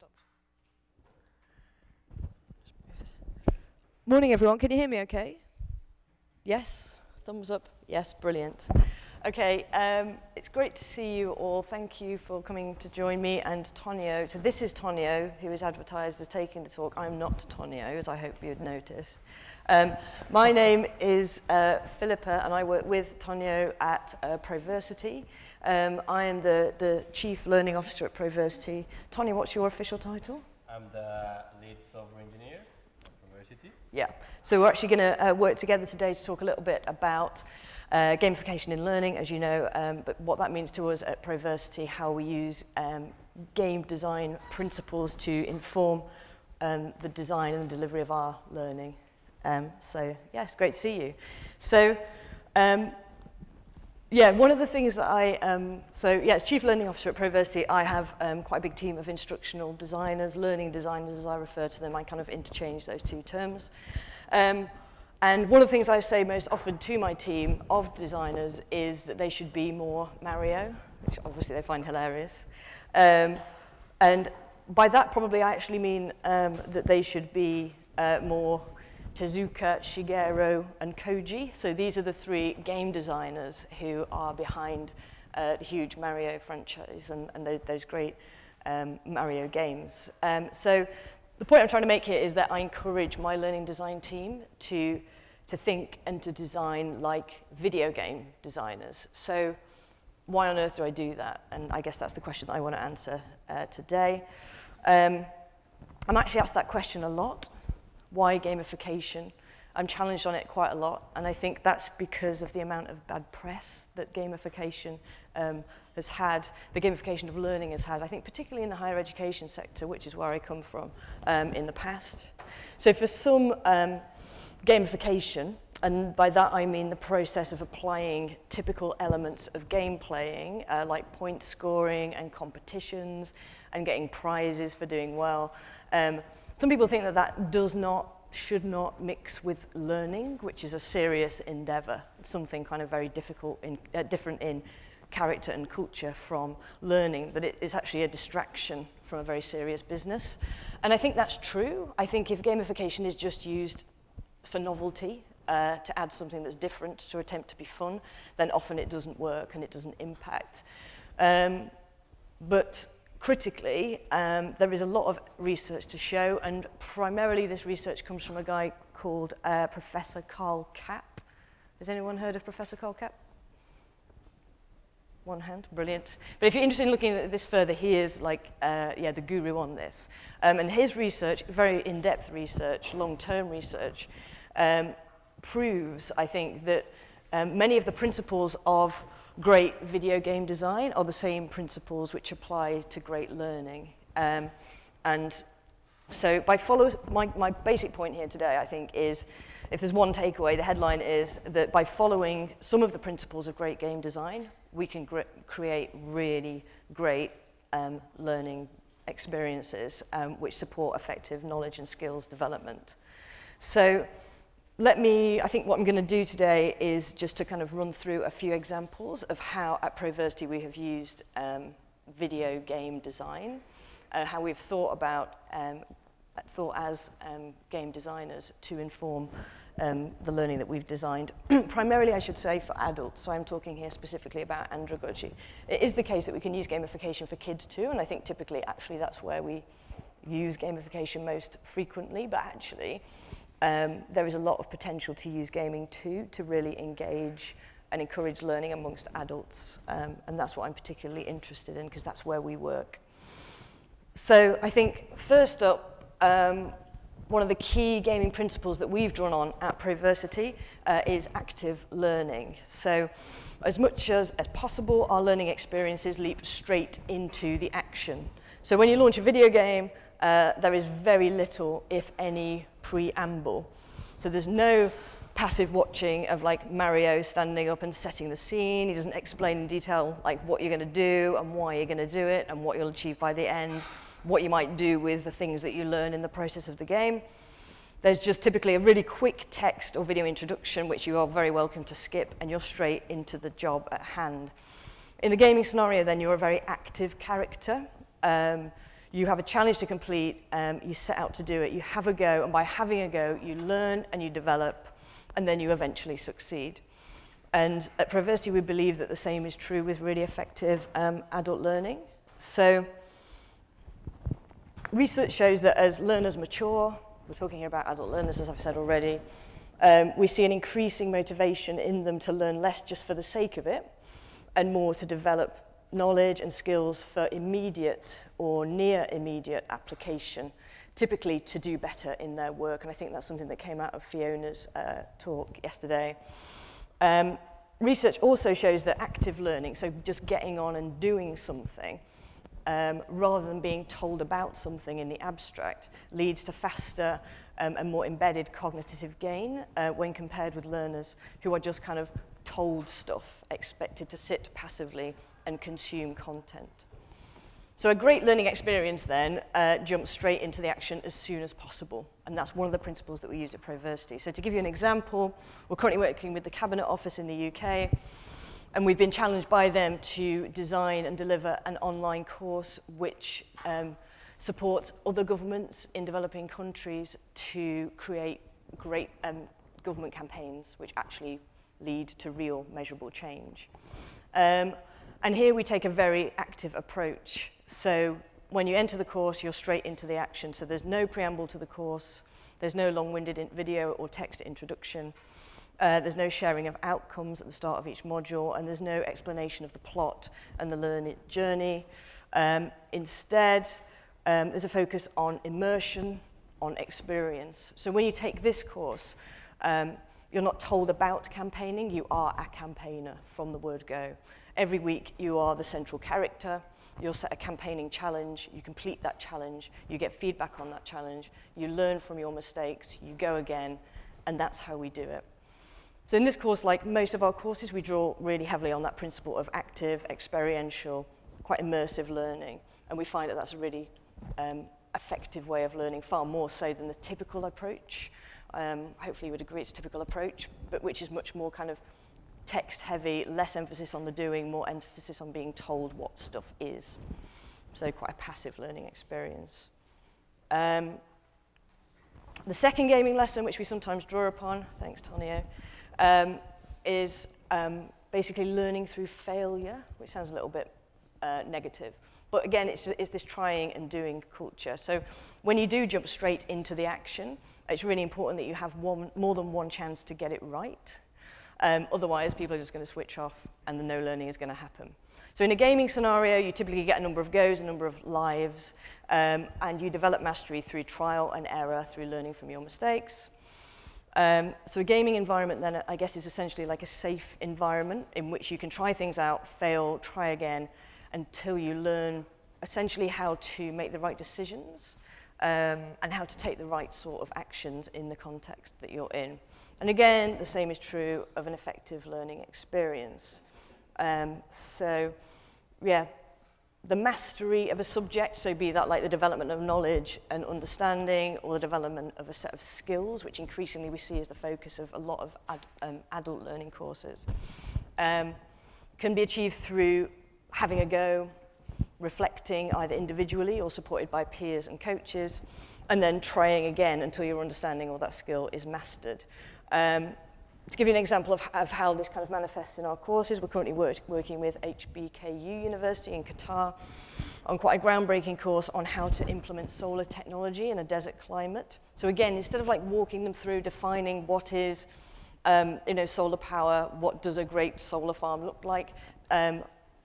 This. Morning, everyone. Can you hear me okay? Yes? Thumbs up? Yes, brilliant. Okay, um, it's great to see you all. Thank you for coming to join me and Tonio. So this is Tonio, who is advertised as taking the talk. I'm not Tonio, as I hope you'd noticed. Um, my name is uh, Philippa, and I work with Tonio at uh, Proversity. Um, I am the, the Chief Learning Officer at Proversity. Tonio, what's your official title? I'm the lead software engineer at Proversity. Yeah. So we're actually going to uh, work together today to talk a little bit about uh, gamification in learning, as you know, um, but what that means to us at Proversity, how we use um, game design principles to inform um, the design and delivery of our learning. Um, so, yes, great to see you. So, um, yeah, one of the things that I, um, so yeah, as Chief Learning Officer at Proversity, I have um, quite a big team of instructional designers, learning designers as I refer to them. I kind of interchange those two terms. Um, and one of the things I say most often to my team of designers is that they should be more Mario, which obviously they find hilarious. Um, and by that probably I actually mean um, that they should be uh, more Tezuka, Shigeru, and Koji. So these are the three game designers who are behind uh, the huge Mario franchise and, and those, those great um, Mario games. Um, so the point I'm trying to make here is that I encourage my learning design team to, to think and to design like video game designers. So why on earth do I do that? And I guess that's the question that I want to answer uh, today. Um, I'm actually asked that question a lot. Why gamification? I'm challenged on it quite a lot, and I think that's because of the amount of bad press that gamification um, has had, the gamification of learning has had, I think particularly in the higher education sector, which is where I come from, um, in the past. So for some um, gamification, and by that I mean the process of applying typical elements of game playing, uh, like point scoring and competitions, and getting prizes for doing well. Um, some people think that that does not should not mix with learning, which is a serious endeavor, something kind of very difficult in, uh, different in character and culture from learning, that it is actually a distraction from a very serious business. And I think that's true. I think if gamification is just used for novelty, uh, to add something that's different, to attempt to be fun, then often it doesn't work and it doesn't impact. Um, but critically, um, there is a lot of research to show, and primarily this research comes from a guy called uh, Professor Karl Kapp. Has anyone heard of Professor Karl Kapp? One hand, brilliant. But if you're interested in looking at this further, he is like, uh, yeah, the guru on this. Um, and his research, very in-depth research, long-term research, um, proves, I think, that um, many of the principles of great video game design are the same principles which apply to great learning. Um, and so by follow, my, my basic point here today, I think, is if there's one takeaway, the headline is that by following some of the principles of great game design, we can create really great um, learning experiences um, which support effective knowledge and skills development. So let me, I think what I'm going to do today is just to kind of run through a few examples of how at Proversity we have used um, video game design, uh, how we've thought about, um, thought as um, game designers to inform um, the learning that we've designed, [clears throat] primarily I should say for adults, so I'm talking here specifically about andragogy. It is the case that we can use gamification for kids too, and I think typically actually that's where we use gamification most frequently, but actually um, there is a lot of potential to use gaming too to really engage and encourage learning amongst adults. Um, and that's what I'm particularly interested in because that's where we work. So I think first up, um, one of the key gaming principles that we've drawn on at Proversity uh, is active learning. So as much as, as possible, our learning experiences leap straight into the action. So when you launch a video game, uh, there is very little, if any, preamble. So there's no passive watching of like Mario standing up and setting the scene. He doesn't explain in detail like what you're going to do and why you're going to do it and what you'll achieve by the end, what you might do with the things that you learn in the process of the game. There's just typically a really quick text or video introduction, which you are very welcome to skip, and you're straight into the job at hand. In the gaming scenario, then, you're a very active character. Um, you have a challenge to complete, um, you set out to do it, you have a go, and by having a go, you learn and you develop, and then you eventually succeed. And at Proversity, we believe that the same is true with really effective um, adult learning. So research shows that as learners mature, we're talking here about adult learners, as I've said already, um, we see an increasing motivation in them to learn less just for the sake of it, and more to develop knowledge and skills for immediate or near immediate application typically to do better in their work. And I think that's something that came out of Fiona's uh, talk yesterday. Um, research also shows that active learning, so just getting on and doing something, um, rather than being told about something in the abstract, leads to faster um, and more embedded cognitive gain uh, when compared with learners who are just kind of told stuff, expected to sit passively and consume content. So a great learning experience then uh, jumps straight into the action as soon as possible. And that's one of the principles that we use at Proversity. So to give you an example, we're currently working with the Cabinet Office in the UK, and we've been challenged by them to design and deliver an online course which um, supports other governments in developing countries to create great um, government campaigns which actually lead to real measurable change. Um, and here we take a very active approach. So when you enter the course, you're straight into the action. So there's no preamble to the course, there's no long-winded video or text introduction, uh, there's no sharing of outcomes at the start of each module, and there's no explanation of the plot and the learning journey. Um, instead, um, there's a focus on immersion, on experience. So when you take this course, um, you're not told about campaigning, you are a campaigner from the word go. Every week you are the central character, you'll set a campaigning challenge, you complete that challenge, you get feedback on that challenge, you learn from your mistakes, you go again, and that's how we do it. So in this course, like most of our courses, we draw really heavily on that principle of active, experiential, quite immersive learning, and we find that that's a really um, effective way of learning, far more so than the typical approach. Um, hopefully you would agree it's a typical approach, but which is much more kind of text heavy, less emphasis on the doing, more emphasis on being told what stuff is. So quite a passive learning experience. Um, the second gaming lesson, which we sometimes draw upon, thanks Tonio, um, is um, basically learning through failure, which sounds a little bit uh, negative. But again, it's, it's this trying and doing culture. So when you do jump straight into the action, it's really important that you have one, more than one chance to get it right. Um, otherwise, people are just going to switch off and the no learning is going to happen. So in a gaming scenario, you typically get a number of goes, a number of lives, um, and you develop mastery through trial and error, through learning from your mistakes. Um, so a gaming environment then, I guess, is essentially like a safe environment in which you can try things out, fail, try again, until you learn essentially how to make the right decisions um, and how to take the right sort of actions in the context that you're in. And again, the same is true of an effective learning experience. Um, so, yeah, the mastery of a subject, so be that like the development of knowledge and understanding or the development of a set of skills, which increasingly we see as the focus of a lot of ad, um, adult learning courses, um, can be achieved through having a go, reflecting either individually or supported by peers and coaches, and then trying again until your understanding or that skill is mastered. Um, to give you an example of, of how this kind of manifests in our courses, we're currently work, working with HBKU University in Qatar on quite a groundbreaking course on how to implement solar technology in a desert climate. So again, instead of like walking them through defining what is um, you know, solar power, what does a great solar farm look like, um,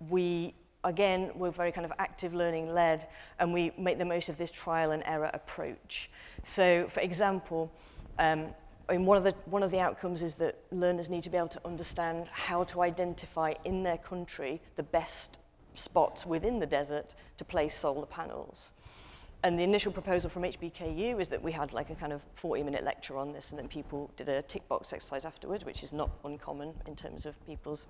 we again, we're very kind of active learning led and we make the most of this trial and error approach. So for example, um, I mean, one of, the, one of the outcomes is that learners need to be able to understand how to identify in their country the best spots within the desert to place solar panels. And the initial proposal from HBKU is that we had like a kind of 40 minute lecture on this and then people did a tick box exercise afterwards, which is not uncommon in terms of people's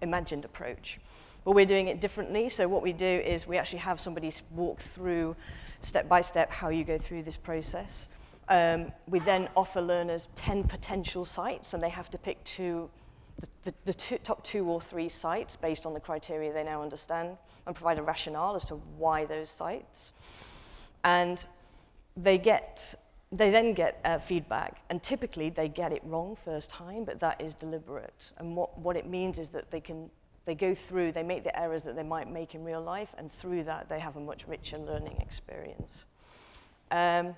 imagined approach. But we're doing it differently. So what we do is we actually have somebody walk through step by step how you go through this process. Um, we then offer learners 10 potential sites, and they have to pick two, the, the, the two, top two or three sites based on the criteria they now understand, and provide a rationale as to why those sites. And they get they then get uh, feedback, and typically they get it wrong first time, but that is deliberate. And what, what it means is that they can they go through, they make the errors that they might make in real life, and through that, they have a much richer learning experience. Um,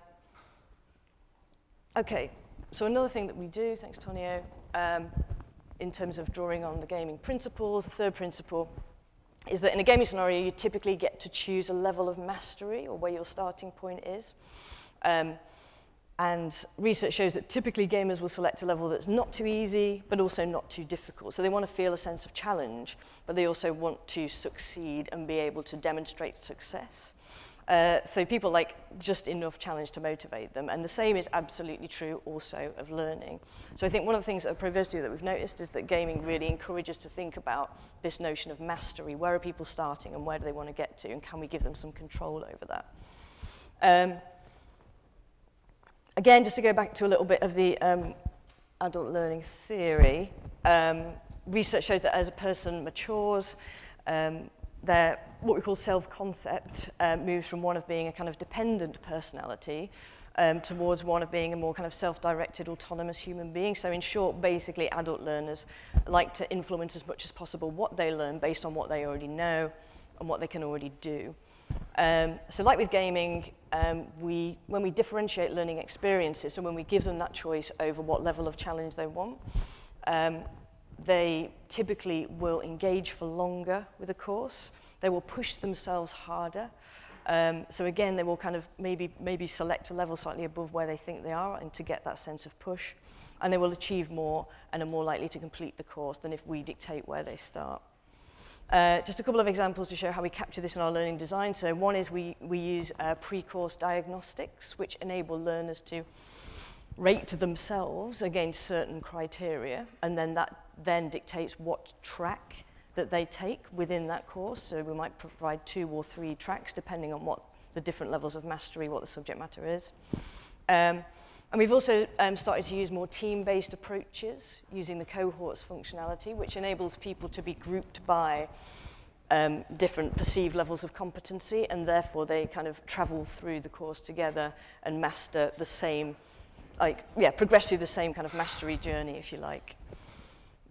okay, so another thing that we do, thanks, Tonio, um, in terms of drawing on the gaming principles, the third principle is that in a gaming scenario, you typically get to choose a level of mastery or where your starting point is. Um, and research shows that typically gamers will select a level that's not too easy, but also not too difficult. So they want to feel a sense of challenge, but they also want to succeed and be able to demonstrate success. Uh, so people like just enough challenge to motivate them. And the same is absolutely true also of learning. So I think one of the things at Proversity that we've noticed is that gaming really encourages to think about this notion of mastery. Where are people starting and where do they want to get to? And can we give them some control over that? Um, again, just to go back to a little bit of the um, adult learning theory, um, research shows that as a person matures, um, their what we call self-concept uh, moves from one of being a kind of dependent personality um, towards one of being a more kind of self-directed, autonomous human being. So in short, basically, adult learners like to influence as much as possible what they learn based on what they already know and what they can already do. Um, so like with gaming, um, we, when we differentiate learning experiences, so when we give them that choice over what level of challenge they want, um, they typically will engage for longer with a course. They will push themselves harder. Um, so again, they will kind of maybe, maybe select a level slightly above where they think they are and to get that sense of push. And they will achieve more and are more likely to complete the course than if we dictate where they start. Uh, just a couple of examples to show how we capture this in our learning design. So one is we, we use uh, pre-course diagnostics, which enable learners to rate themselves against certain criteria, and then that then dictates what track that they take within that course. So we might provide two or three tracks, depending on what the different levels of mastery, what the subject matter is. Um, and we've also um, started to use more team-based approaches using the cohorts functionality, which enables people to be grouped by um, different perceived levels of competency, and therefore they kind of travel through the course together and master the same, like, yeah, progress through the same kind of mastery journey, if you like.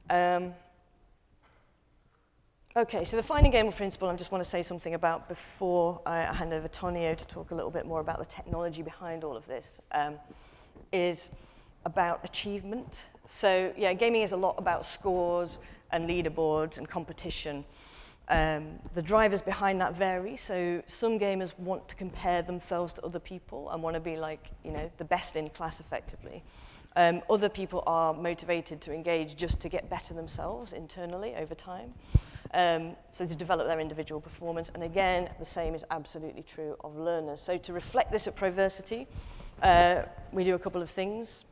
Um, okay, so the finding game principle I just want to say something about before I hand over to Tonio to talk a little bit more about the technology behind all of this. Um, is about achievement. So yeah, gaming is a lot about scores and leaderboards and competition. Um, the drivers behind that vary. So some gamers want to compare themselves to other people and want to be like, you know, the best in class effectively. Um, other people are motivated to engage just to get better themselves internally over time. Um, so to develop their individual performance. And again, the same is absolutely true of learners. So to reflect this at Proversity, uh, we do a couple of things.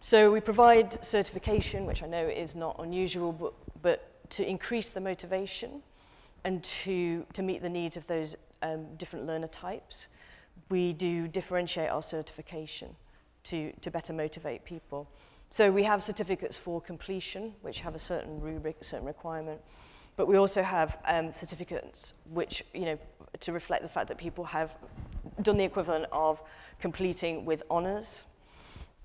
So we provide certification, which I know is not unusual, but, but to increase the motivation and to, to meet the needs of those um, different learner types, we do differentiate our certification to, to better motivate people. So we have certificates for completion, which have a certain rubric, a certain requirement, but we also have um, certificates which, you know, to reflect the fact that people have done the equivalent of completing with honours.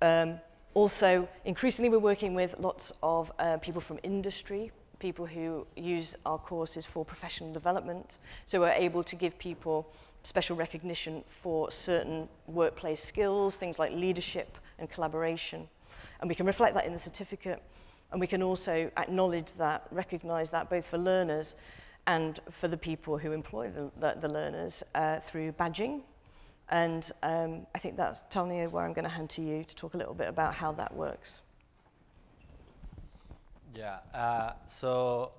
Um, also, increasingly we're working with lots of uh, people from industry, people who use our courses for professional development. So we're able to give people special recognition for certain workplace skills, things like leadership and collaboration. And we can reflect that in the certificate. And we can also acknowledge that, recognize that both for learners and for the people who employ the, the, the learners uh, through badging. And um, I think that's, Tonio, where I'm going to hand to you to talk a little bit about how that works. Yeah, uh, so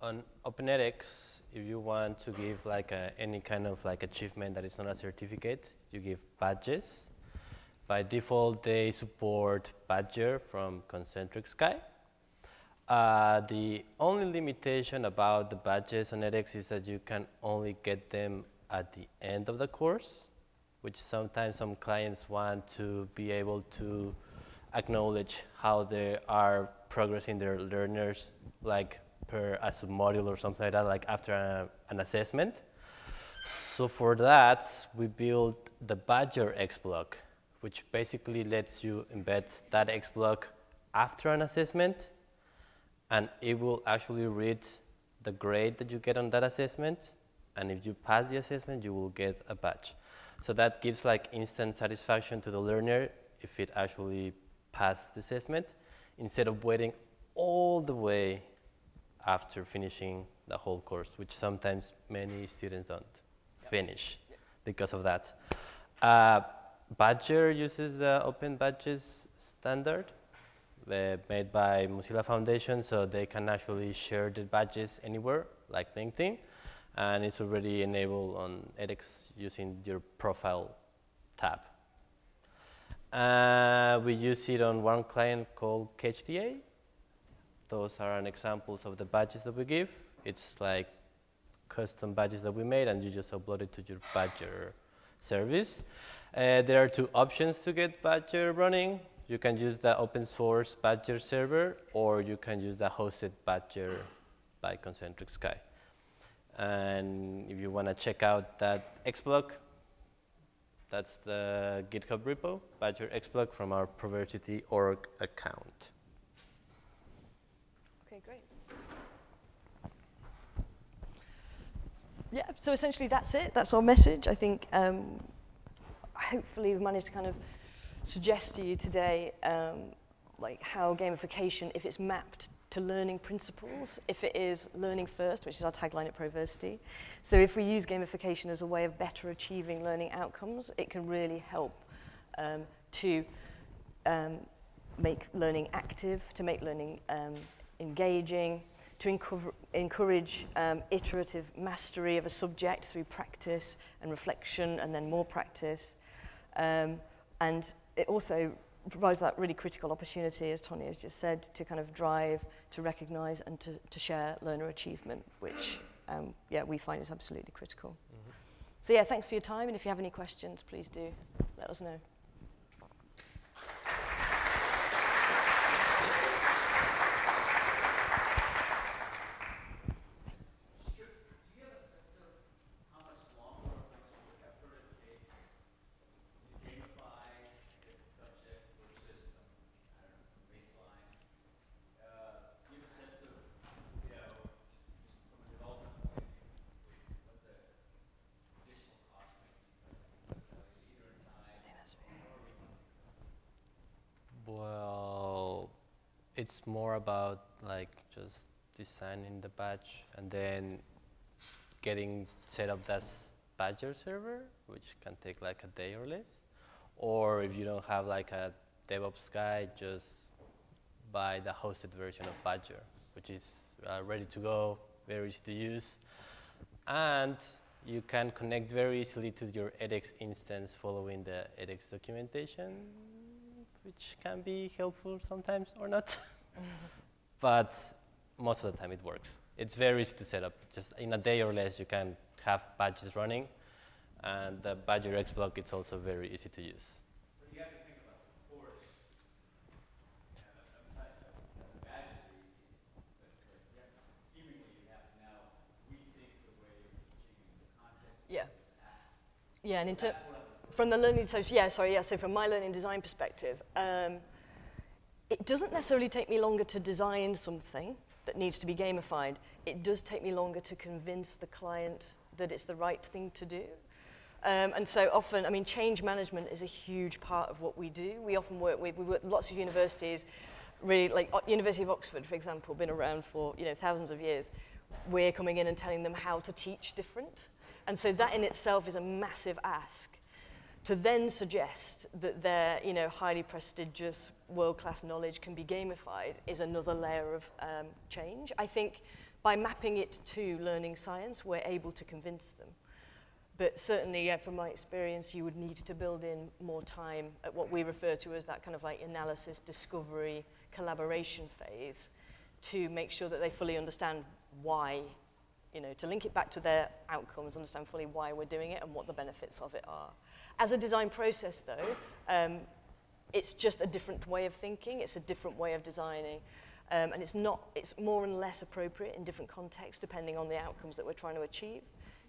on OpenEdX, if you want to give like a, any kind of like achievement that is not a certificate, you give badges. By default, they support Badgr from Concentric Sky. Uh, the only limitation about the badges on edX is that you can only get them at the end of the course, which sometimes some clients want to be able to acknowledge how they are progressing their learners, like as a module or something like that, like after a, an assessment. So for that, we built the Badgr X block, which basically lets you embed that X block after an assessment and it will actually read the grade that you get on that assessment, and if you pass the assessment, you will get a badge. So that gives like instant satisfaction to the learner if it actually passed the assessment, instead of waiting all the way after finishing the whole course, which sometimes many students don't yep. finish yep. because of that. Uh, Badgr uses the Open Badges standard uh, made by Mozilla Foundation, so they can actually share the badges anywhere, like LinkedIn, and it's already enabled on edX using your profile tab. Uh, we use it on one client called KHDA. Those are an examples of the badges that we give. It's like custom badges that we made, and you just upload it to your Badgr service. Uh, there are two options to get Badgr running. You can use the open source Badgr server, or you can use the hosted Badgr by Concentric Sky. And if you want to check out that XBlock, that's the GitHub repo, Badgr XBlock from our Proversity org account. Okay, great. Yeah, so essentially that's it. That's our message. I think um, hopefully we've managed to kind of suggest to you today um, like how gamification, if it's mapped to learning principles, if it is learning first, which is our tagline at Proversity. So if we use gamification as a way of better achieving learning outcomes, it can really help um, to um, make learning active, to make learning um, engaging, to encourage um, iterative mastery of a subject through practice and reflection and then more practice. Um, and it also provides that really critical opportunity, as Tony has just said, to kind of drive, to recognize and to, to share learner achievement, which um, yeah, we find is absolutely critical. Mm-hmm. So yeah, thanks for your time, and if you have any questions, please do let us know. More about like just designing the badge and then getting set up that Badgr server, which can take like a day or less. Or if you don't have like a DevOps guy, just buy the hosted version of Badgr, which is uh, ready to go, very easy to use. And you can connect very easily to your edX instance following the edX documentation which can be helpful sometimes or not. [laughs] but most of the time it works. It's very easy to set up. Just in a day or less, you can have badges running. And the Badgr X block it's also very easy to use. Yeah. Yeah, and into from the learning, so yeah, sorry, yeah, so from my learning design perspective, um, it doesn't necessarily take me longer to design something that needs to be gamified. It does take me longer to convince the client that it's the right thing to do. Um, and so often, I mean, change management is a huge part of what we do. We often work with, we work with lots of universities, really, like University of Oxford, for example, been around for, you know, thousands of years. We're coming in and telling them how to teach different. And so that in itself is a massive ask to then suggest that their you know, highly prestigious world-class knowledge can be gamified is another layer of um, change. I think by mapping it to learning science, we're able to convince them. But certainly, yeah, from my experience, you would need to build in more time at what we refer to as that kind of like analysis, discovery, collaboration phase to make sure that they fully understand why, you know, to link it back to their outcomes, understand fully why we're doing it and what the benefits of it are. As a design process, though, um, it's just a different way of thinking, it's a different way of designing. Um, and it's, not, it's more and less appropriate in different contexts depending on the outcomes that we're trying to achieve.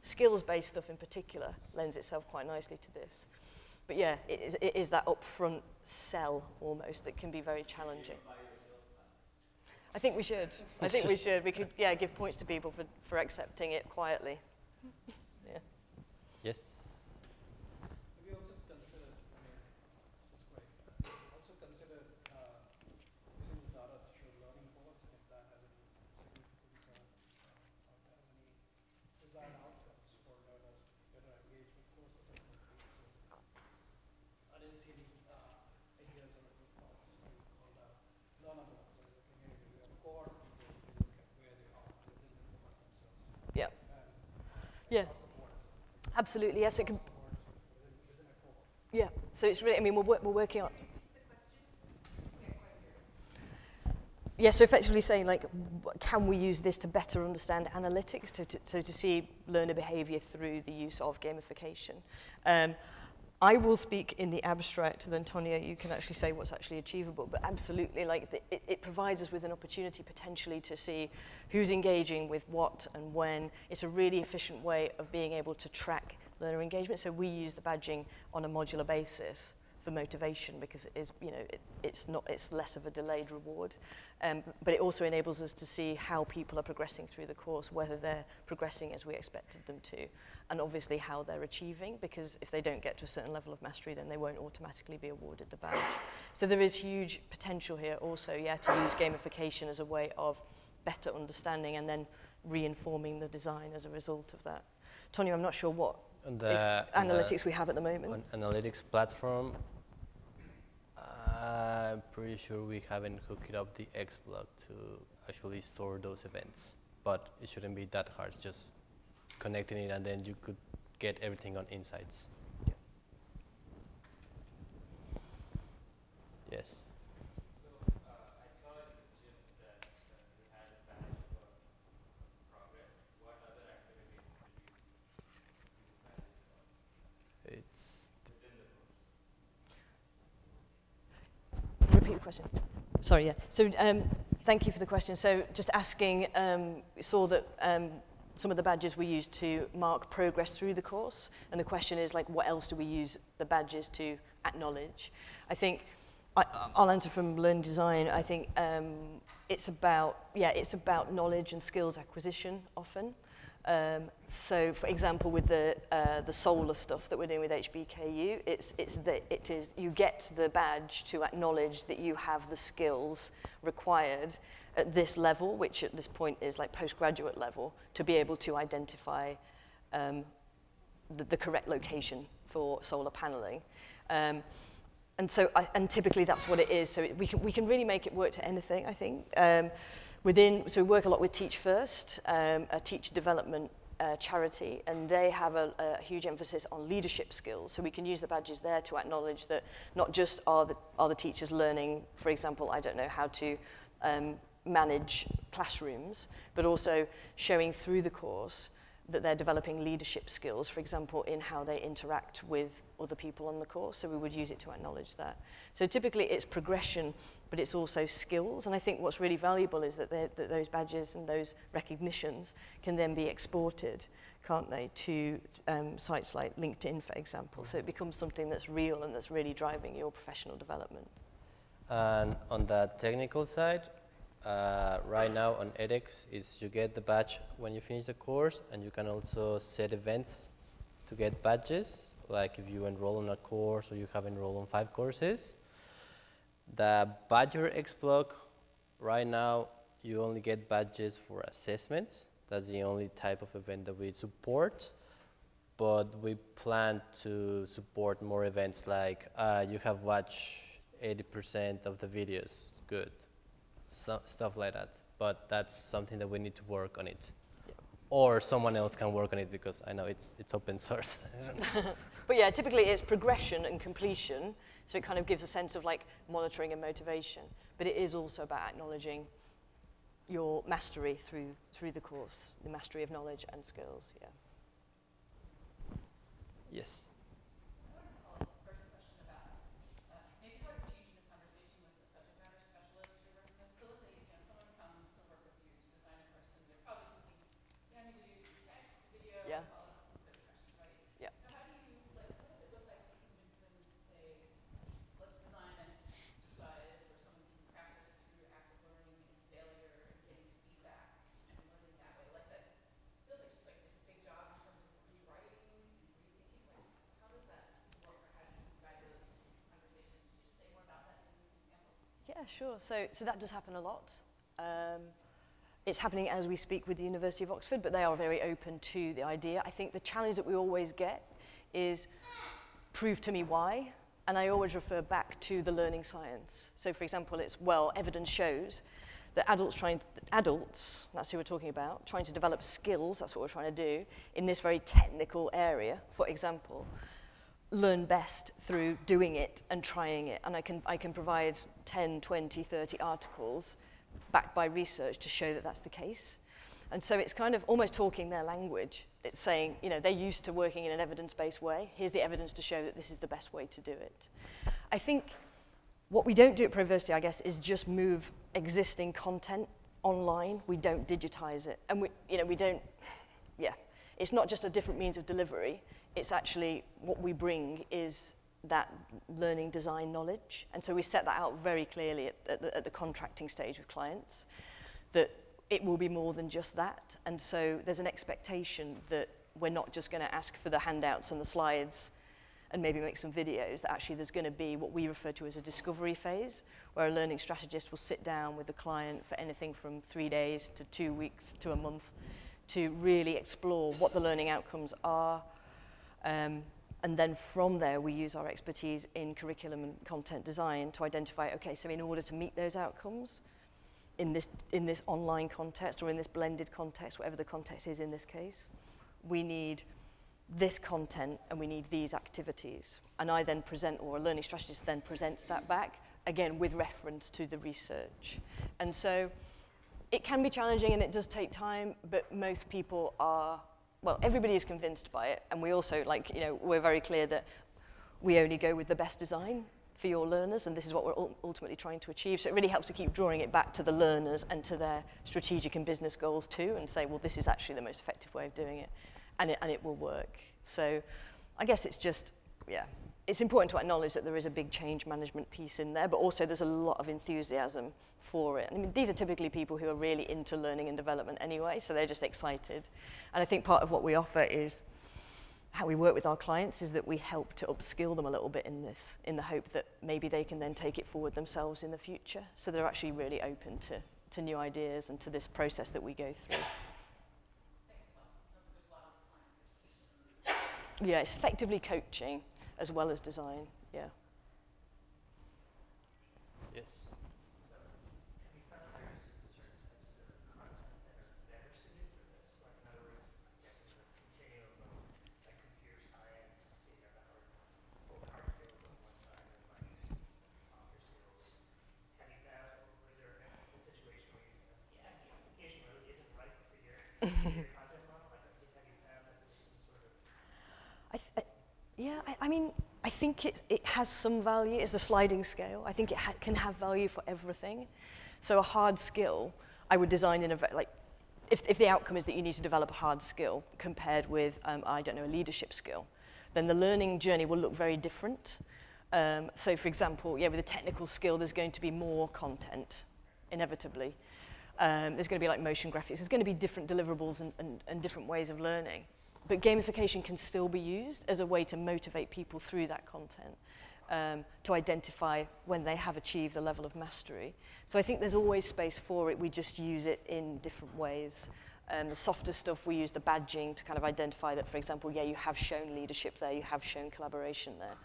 Skills-based stuff in particular lends itself quite nicely to this. But yeah, it is, it is that upfront sell almost that can be very challenging. I think we should. I think we should. We could, yeah, give points to people for, for accepting it quietly. Absolutely, yes, it can. Yeah, so it's really, I mean, we're, we're working on. Yeah, so effectively saying, like, can we use this to better understand analytics, to, to, to see learner behavior through the use of gamification? Um, I will speak in the abstract, then Tonio, you can actually say what's actually achievable. But absolutely, like the, it, it provides us with an opportunity potentially to see who's engaging with what and when. It's a really efficient way of being able to track learner engagement. So we use the badging on a modular basis for motivation because it is, you know, it, it's not, it's less of a delayed reward. Um, but it also enables us to see how people are progressing through the course, whether they're progressing as we expected them to, and obviously how they're achieving, because if they don't get to a certain level of mastery, then they won't automatically be awarded the badge. So there is huge potential here also, yeah, to use gamification as a way of better understanding and then reinforming the design as a result of that. Tonio, I'm not sure what the, on the- analytics we have at the moment. analytics platform, I'm pretty sure we haven't hooked up the X block to actually store those events, but it shouldn't be that hard. Just connecting it, and then you could get everything on insights. Yeah. Yes. It's Repeat the question. Sorry, yeah. So um, thank you for the question. So just asking, um, saw that um, some of the badges we use to mark progress through the course, and the question is like, what else do we use the badges to acknowledge? I think I, I'll answer from Learn Design. I think um, it's about yeah, it's about knowledge and skills acquisition often. Um, so, for example, with the uh, the solar stuff that we're doing with HBKU, it's it's that it is you get the badge to acknowledge that you have the skills required at this level, which at this point is like postgraduate level, to be able to identify um, the, the correct location for solar paneling. Um, and so, I, and typically that's what it is. So it, we can we can really make it work to anything. I think. Um, within, so we work a lot with Teach First, um, a teacher development uh, charity, and they have a, a huge emphasis on leadership skills. So we can use the badges there to acknowledge that not just are the, are the teachers learning, for example, I don't know how to um, manage classrooms, but also showing through the course that they're developing leadership skills, for example, in how they interact with other people on the course. So we would use it to acknowledge that. So typically it's progression, but it's also skills. And I think what's really valuable is that, that those badges and those recognitions can then be exported, can't they, to um, sites like LinkedIn, for example. So it becomes something that's real and that's really driving your professional development. And on the technical side, uh, right now on edX is you get the badge when you finish the course, and you can also set events to get badges. Like if you enroll on a course or you have enrolled on five courses. The Badgr X block, right now you only get badges for assessments. That's the only type of event that we support. But we plan to support more events like uh, you have watched 80% of the videos, good, so, stuff like that. But that's something that we need to work on it. Or someone else can work on it because I know it's, it's open source. [laughs] [laughs] But yeah, typically it's progression and completion, so it kind of gives a sense of like monitoring and motivation. But it is also about acknowledging your mastery through through the course, the mastery of knowledge and skills. Yeah. yes. Yeah. Yeah. Yeah, sure. So, so that does happen a lot. Um, it's happening as we speak with the University of Oxford, but they are very open to the idea. I think the challenge that we always get is prove to me why, and I always refer back to the learning science. So, for example, it's well, evidence shows that adults trying, adults, that's who we're talking about, trying to develop skills, that's what we're trying to do, in this very technical area, for example, learn best through doing it and trying it. And I can, I can provide 10, 20, 30 articles backed by research to show that that's the case. And so it's kind of almost talking their language. It's saying, you know, they're used to working in an evidence-based way. Here's the evidence to show that this is the best way to do it. I think what we don't do at Proversity, I guess, is just move existing content online. We don't digitize it. And we, you know, we don't, yeah. It's not just a different means of delivery. It's actually what we bring is that learning design knowledge. And so we set that out very clearly at, at, the, at the contracting stage with clients, that it will be more than just that. And so there's an expectation that we're not just going to ask for the handouts and the slides and maybe make some videos, that actually there's going to be what we refer to as a discovery phase, where a learning strategist will sit down with the client for anything from three days to two weeks to a month to really explore what the learning outcomes are. Um, and then from there, we use our expertise in curriculum and content design to identify, okay, so in order to meet those outcomes, in this, in this online context or in this blended context, whatever the context is in this case, we need this content and we need these activities. And I then present, or a learning strategist then presents that back, again, with reference to the research. And so it can be challenging and it does take time, but most people are, well, everybody is convinced by it. And we also, like, you know, we're very clear that we only go with the best design for your learners, and this is what we're ultimately trying to achieve. So it really helps to keep drawing it back to the learners and to their strategic and business goals too, and say, well, this is actually the most effective way of doing it and it, and it will work. So I guess it's just, yeah, it's important to acknowledge that there is a big change management piece in there, but also there's a lot of enthusiasm for it. I mean, these are typically people who are really into learning and development anyway, so they're just excited. And I think part of what we offer is how we work with our clients is that we help to upskill them a little bit in this, in the hope that maybe they can then take it forward themselves in the future. So they're actually really open to, to new ideas and to this process that we go through. yeah, it's effectively coaching as well as design. Yeah. Yes. Yeah, I, mean, I think it, it has some value. It's a sliding scale. I think it ha can have value for everything. So a hard skill, I would design in a, like, if, if the outcome is that you need to develop a hard skill compared with, um, I don't know, a leadership skill, then the learning journey will look very different. Um, so for example, yeah, with a technical skill, there's going to be more content, inevitably. Um, there's going to be like motion graphics. There's going to be different deliverables and, and, and different ways of learning. But gamification can still be used as a way to motivate people through that content, um, to identify when they have achieved the level of mastery. So I think there's always space for it. We just use it in different ways. Um, the softer stuff, we use the badging to kind of identify that, for example, yeah, you have shown leadership there, you have shown collaboration there.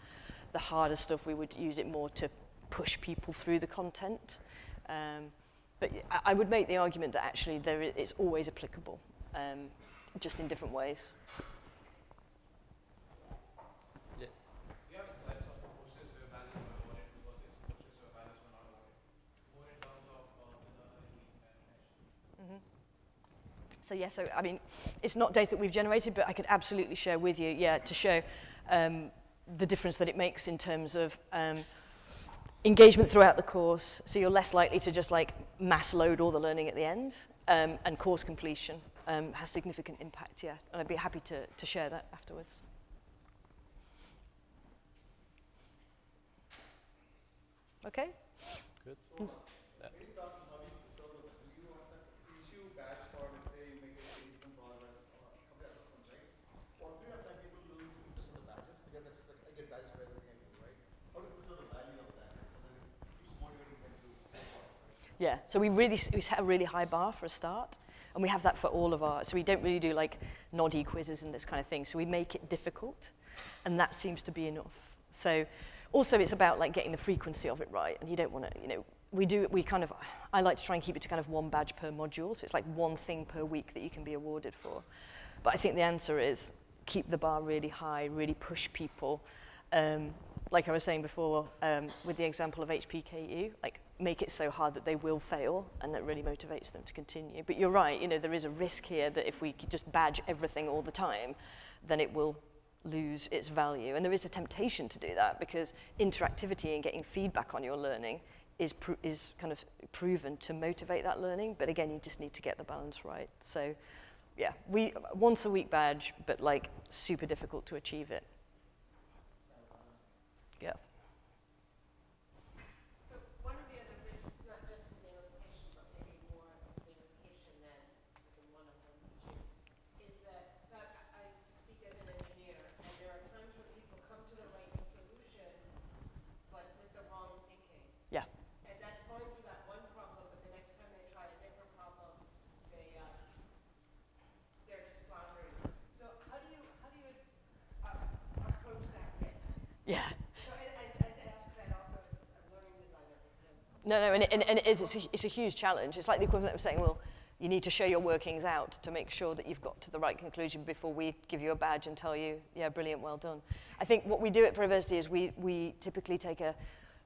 The harder stuff, we would use it more to push people through the content. Um, but I would make the argument that actually it's always applicable. Um, just in different ways. Yes. Do you have insights of courses where values were awarded versus courses where values were not awarded? More in terms of uh, the learning and mm-hmm. So yeah, so I mean, it's not data that we've generated, but I could absolutely share with you, yeah, to show um, the difference that it makes in terms of um, engagement throughout the course. So you're less likely to just like mass load all the learning at the end, um, and course completion um, has significant impact, yeah. And I'd be happy to, to share that afterwards. Okay? Good. Mm. Yeah, so we really we set a really high bar for a start. And we have that for all of our, so we don't really do like noddy quizzes and this kind of thing. So we make it difficult, and that seems to be enough. So also it's about like getting the frequency of it right, and you don't want to, you know, we do, we kind of, I like to try and keep it to kind of one badge per module. So it's like one thing per week that you can be awarded for. But I think the answer is keep the bar really high, really push people. Um, like I was saying before, um, with the example of HBKU, like make it so hard that they will fail and that really motivates them to continue. But you're right, you know, there is a risk here that if we could just badge everything all the time, then it will lose its value. And there is a temptation to do that because interactivity and getting feedback on your learning is, is kind of proven to motivate that learning. But again, you just need to get the balance right. So yeah, we once a week badge, but like super difficult to achieve it. Yeah. So one of the other risks, not just in gamification, but maybe more gamification than like in one of them, is that, so I, I speak as an engineer, and there are times when people come to the right solution, but with the wrong thinking. Yeah. And that's fine for that one problem, but the next time they try a different problem, they, uh, they're just floundering. So how do you, how do you, uh, approach that risk? Yeah. So I, I, I ask that also as a learning designer. No, no, and it, and, and it is. It's a, it's a huge challenge. It's like the equivalent of saying, well, you need to show your workings out to make sure that you've got to the right conclusion before we give you a badge and tell you, yeah, brilliant, well done. I think what we do at Proversity is we, we typically take a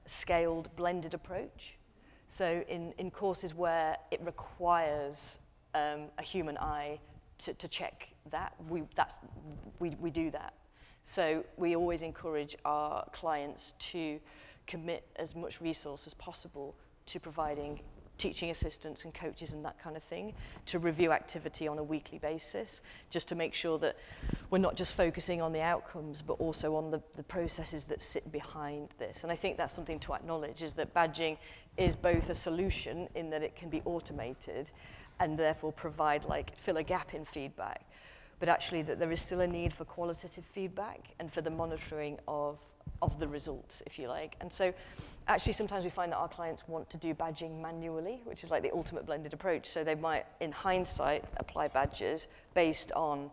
scaled, blended approach. So in, in courses where it requires um, a human eye to, to check that, we, that's, we, we do that. So we always encourage our clients to commit as much resource as possible to providing teaching assistants and coaches and that kind of thing to review activity on a weekly basis just to make sure that we're not just focusing on the outcomes but also on the, the processes that sit behind this. And I think that's something to acknowledge is that badging is both a solution in that it can be automated and therefore provide like fill a gap in feedback but actually that there is still a need for qualitative feedback and for the monitoring of, of the results, if you like. And so actually sometimes we find that our clients want to do badging manually, which is like the ultimate blended approach. So they might, in hindsight, apply badges based on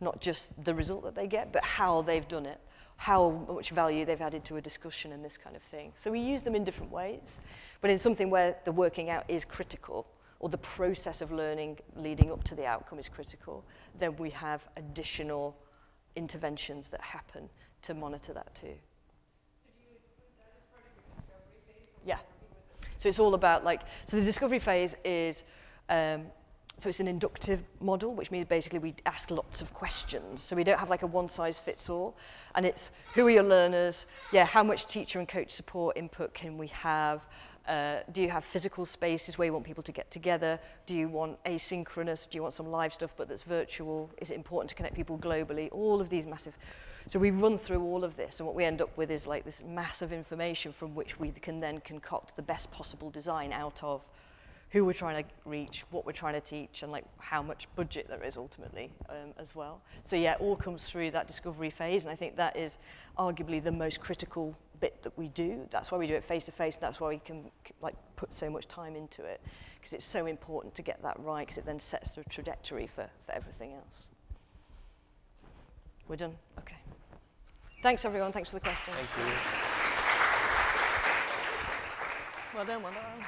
not just the result that they get, but how they've done it, how much value they've added to a discussion and this kind of thing. So we use them in different ways, but in something where the working out is critical, or the process of learning leading up to the outcome is critical, then we have additional interventions that happen to monitor that too. Yeah. So it's all about like, so the discovery phase is, um, so it's an inductive model, which means basically we ask lots of questions. So we don't have like a one size fits all. And it's who are your learners? Yeah, how much teacher and coach support input can we have? Uh, do you have physical spaces where you want people to get together? Do you want asynchronous? Do you want some live stuff but that's virtual? Is it important to connect people globally? All of these massive. So we run through all of this and what we end up with is like this massive information from which we can then concoct the best possible design out of who we're trying to reach, what we're trying to teach, and like how much budget there is ultimately um, as well. So yeah, all comes through that discovery phase, and I think that is arguably the most critical bit that we do. That's why we do it face to face. That's why we can like put so much time into it because it's so important to get that right because it then sets the trajectory for, for everything else. We're done. Okay. Thanks everyone. Thanks for the question. Thank you. Well done. Well done.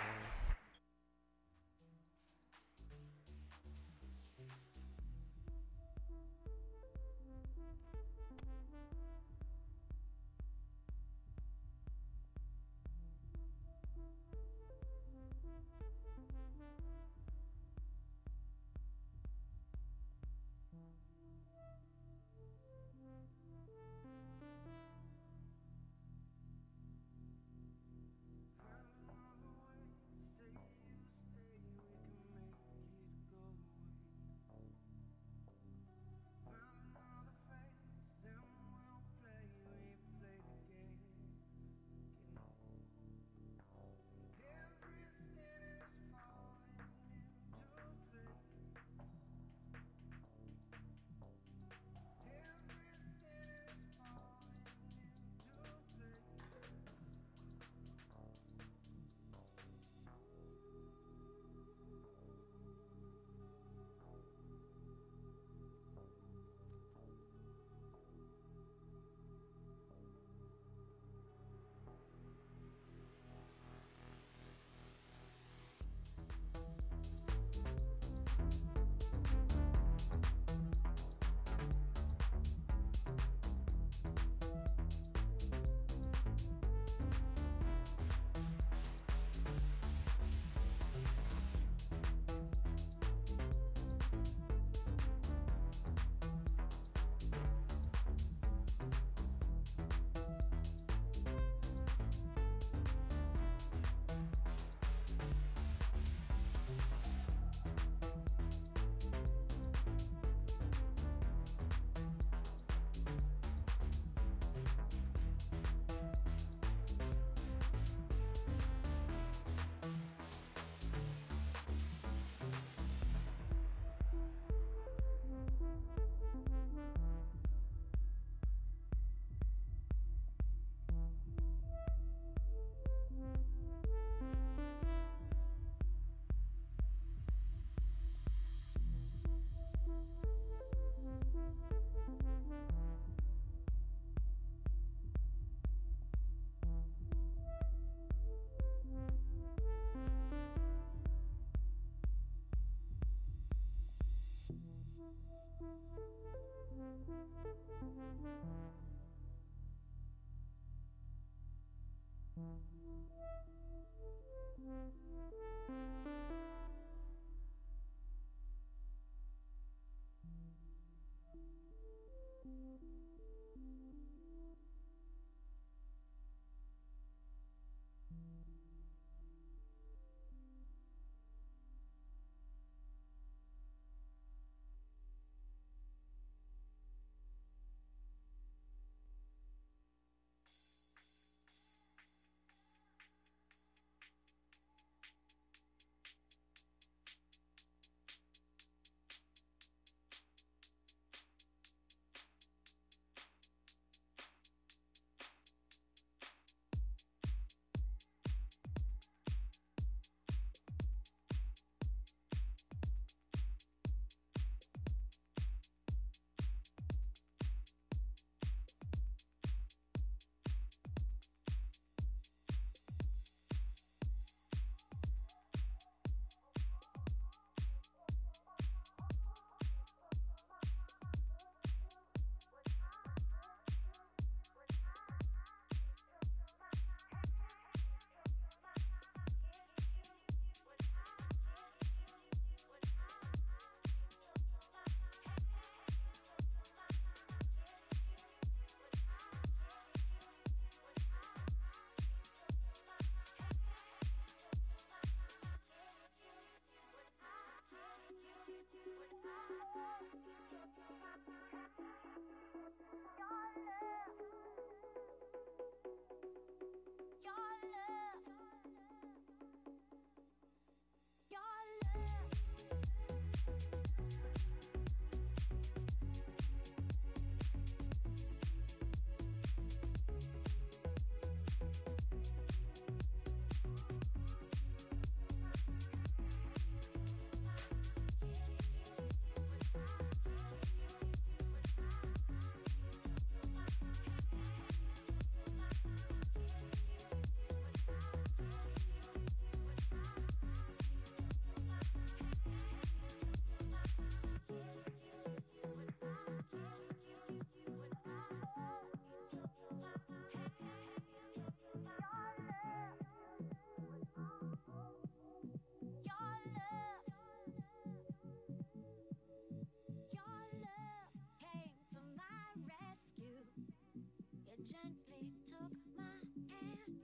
Gently took my hand.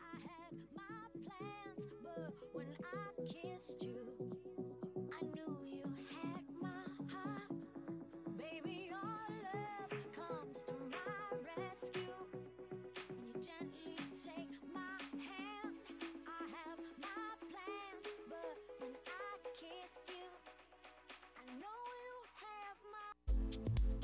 I had my plans, but when I kissed you, I knew you had my heart. Baby, your love comes to my rescue. When you gently take my hand, I have my plans, but when I kiss you, I know you have my.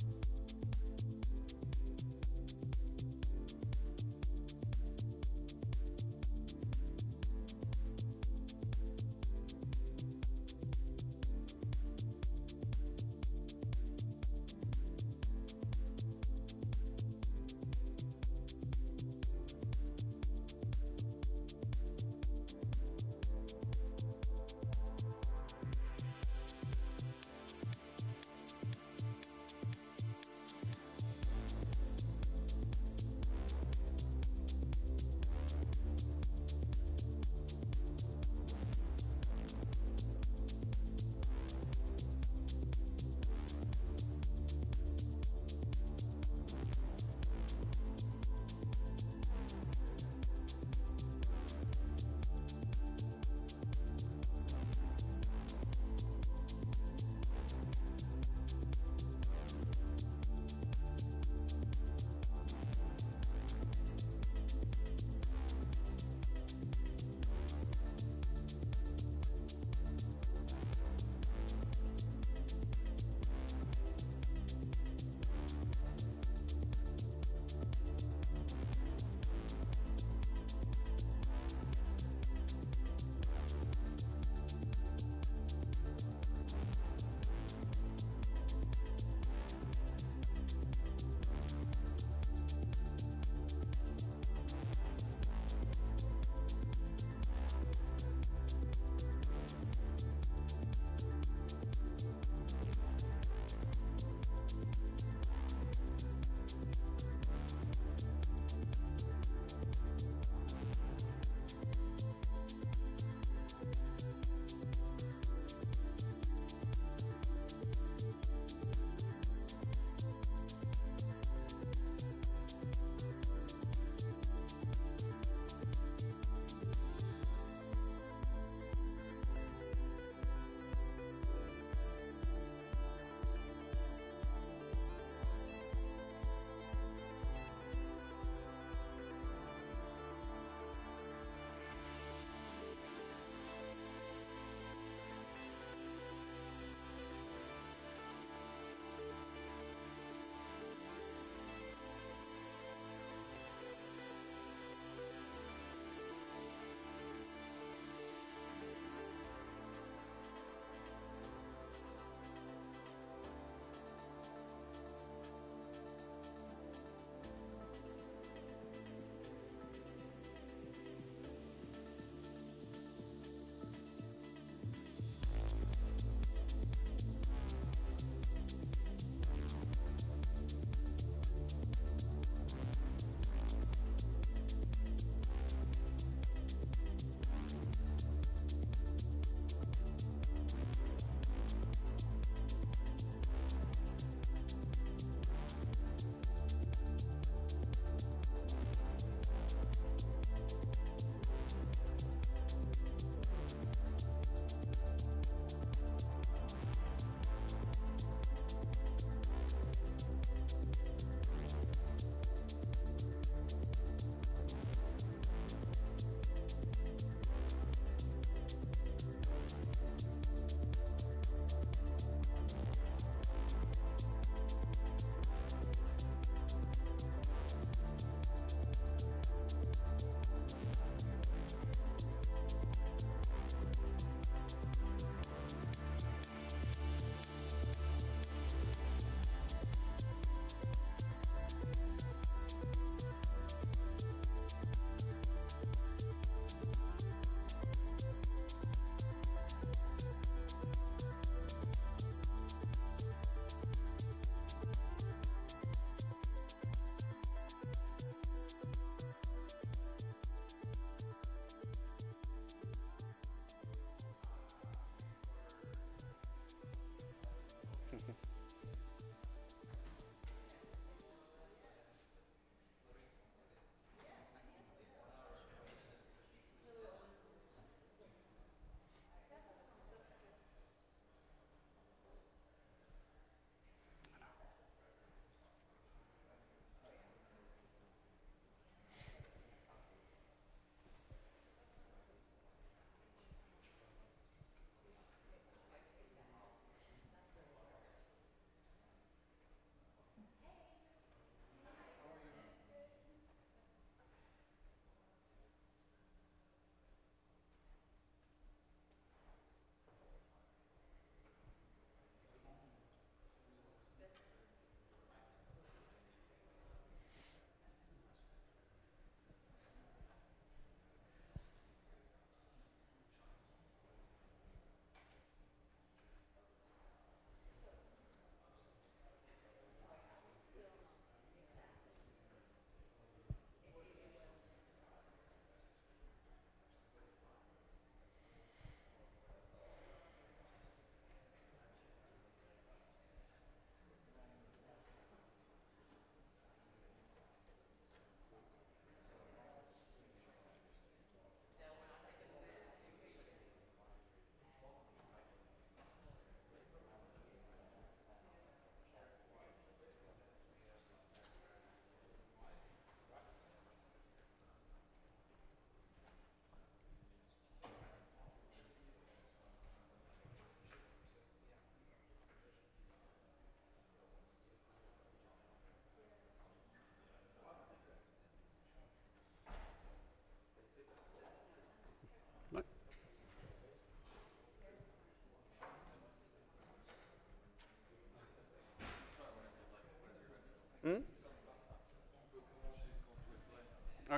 Mm-hmm.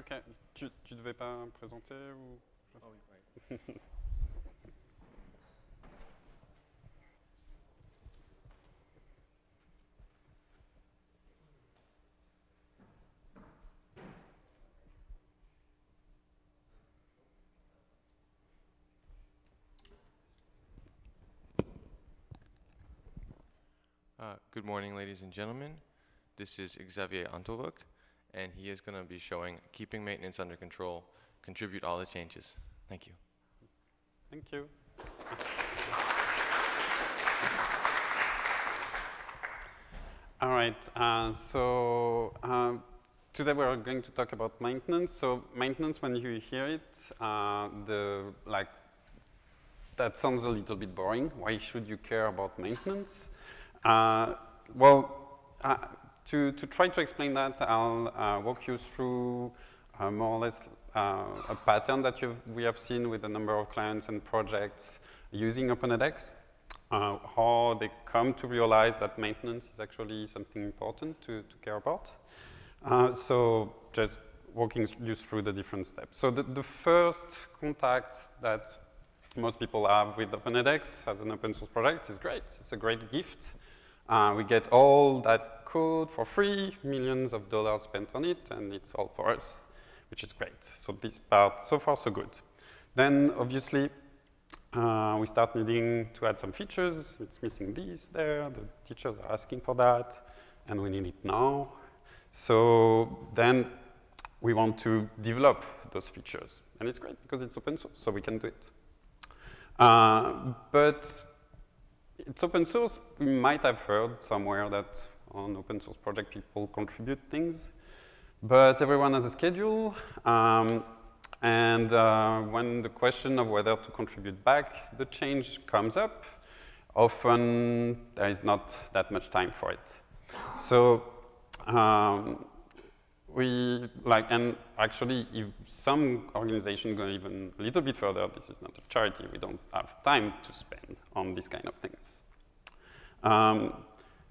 Ok. Tu, tu devais pas présenter ou Uh, good morning, ladies and gentlemen. This is Xavier Antovuk, and he is going to be showing keeping maintenance under control, contribute all the changes. Thank you. Thank you. [laughs] All right, uh, so um, today we are going to talk about maintenance. So maintenance, when you hear it, uh, the like that sounds a little bit boring. Why should you care about maintenance? Uh, well, uh, to, to try to explain that, I'll uh, walk you through uh, more or less uh, a pattern that we have seen with a number of clients and projects using OpenEDX, uh, how they come to realize that maintenance is actually something important to, to care about. Uh, so just walking you through the different steps. So the, the first contact that most people have with OpenEDX as an open source project is great. It's a great gift. Uh, we get all that code for free, millions of dollars spent on it, and it's all for us, which is great. So this part, so far, so good. Then, obviously, uh, we start needing to add some features. It's missing this there. The teachers are asking for that, and we need it now. So then we want to develop those features. And it's great because it's open source, so we can do it. Uh, but it's open source. We might have heard somewhere that on open source project people contribute things, but everyone has a schedule. Um, and uh, when the question of whether to contribute back the change comes up, often there is not that much time for it. So um, we like, and actually, if some organization go even a little bit further, this is not a charity, we don't have time to spend on these kind of things. Um,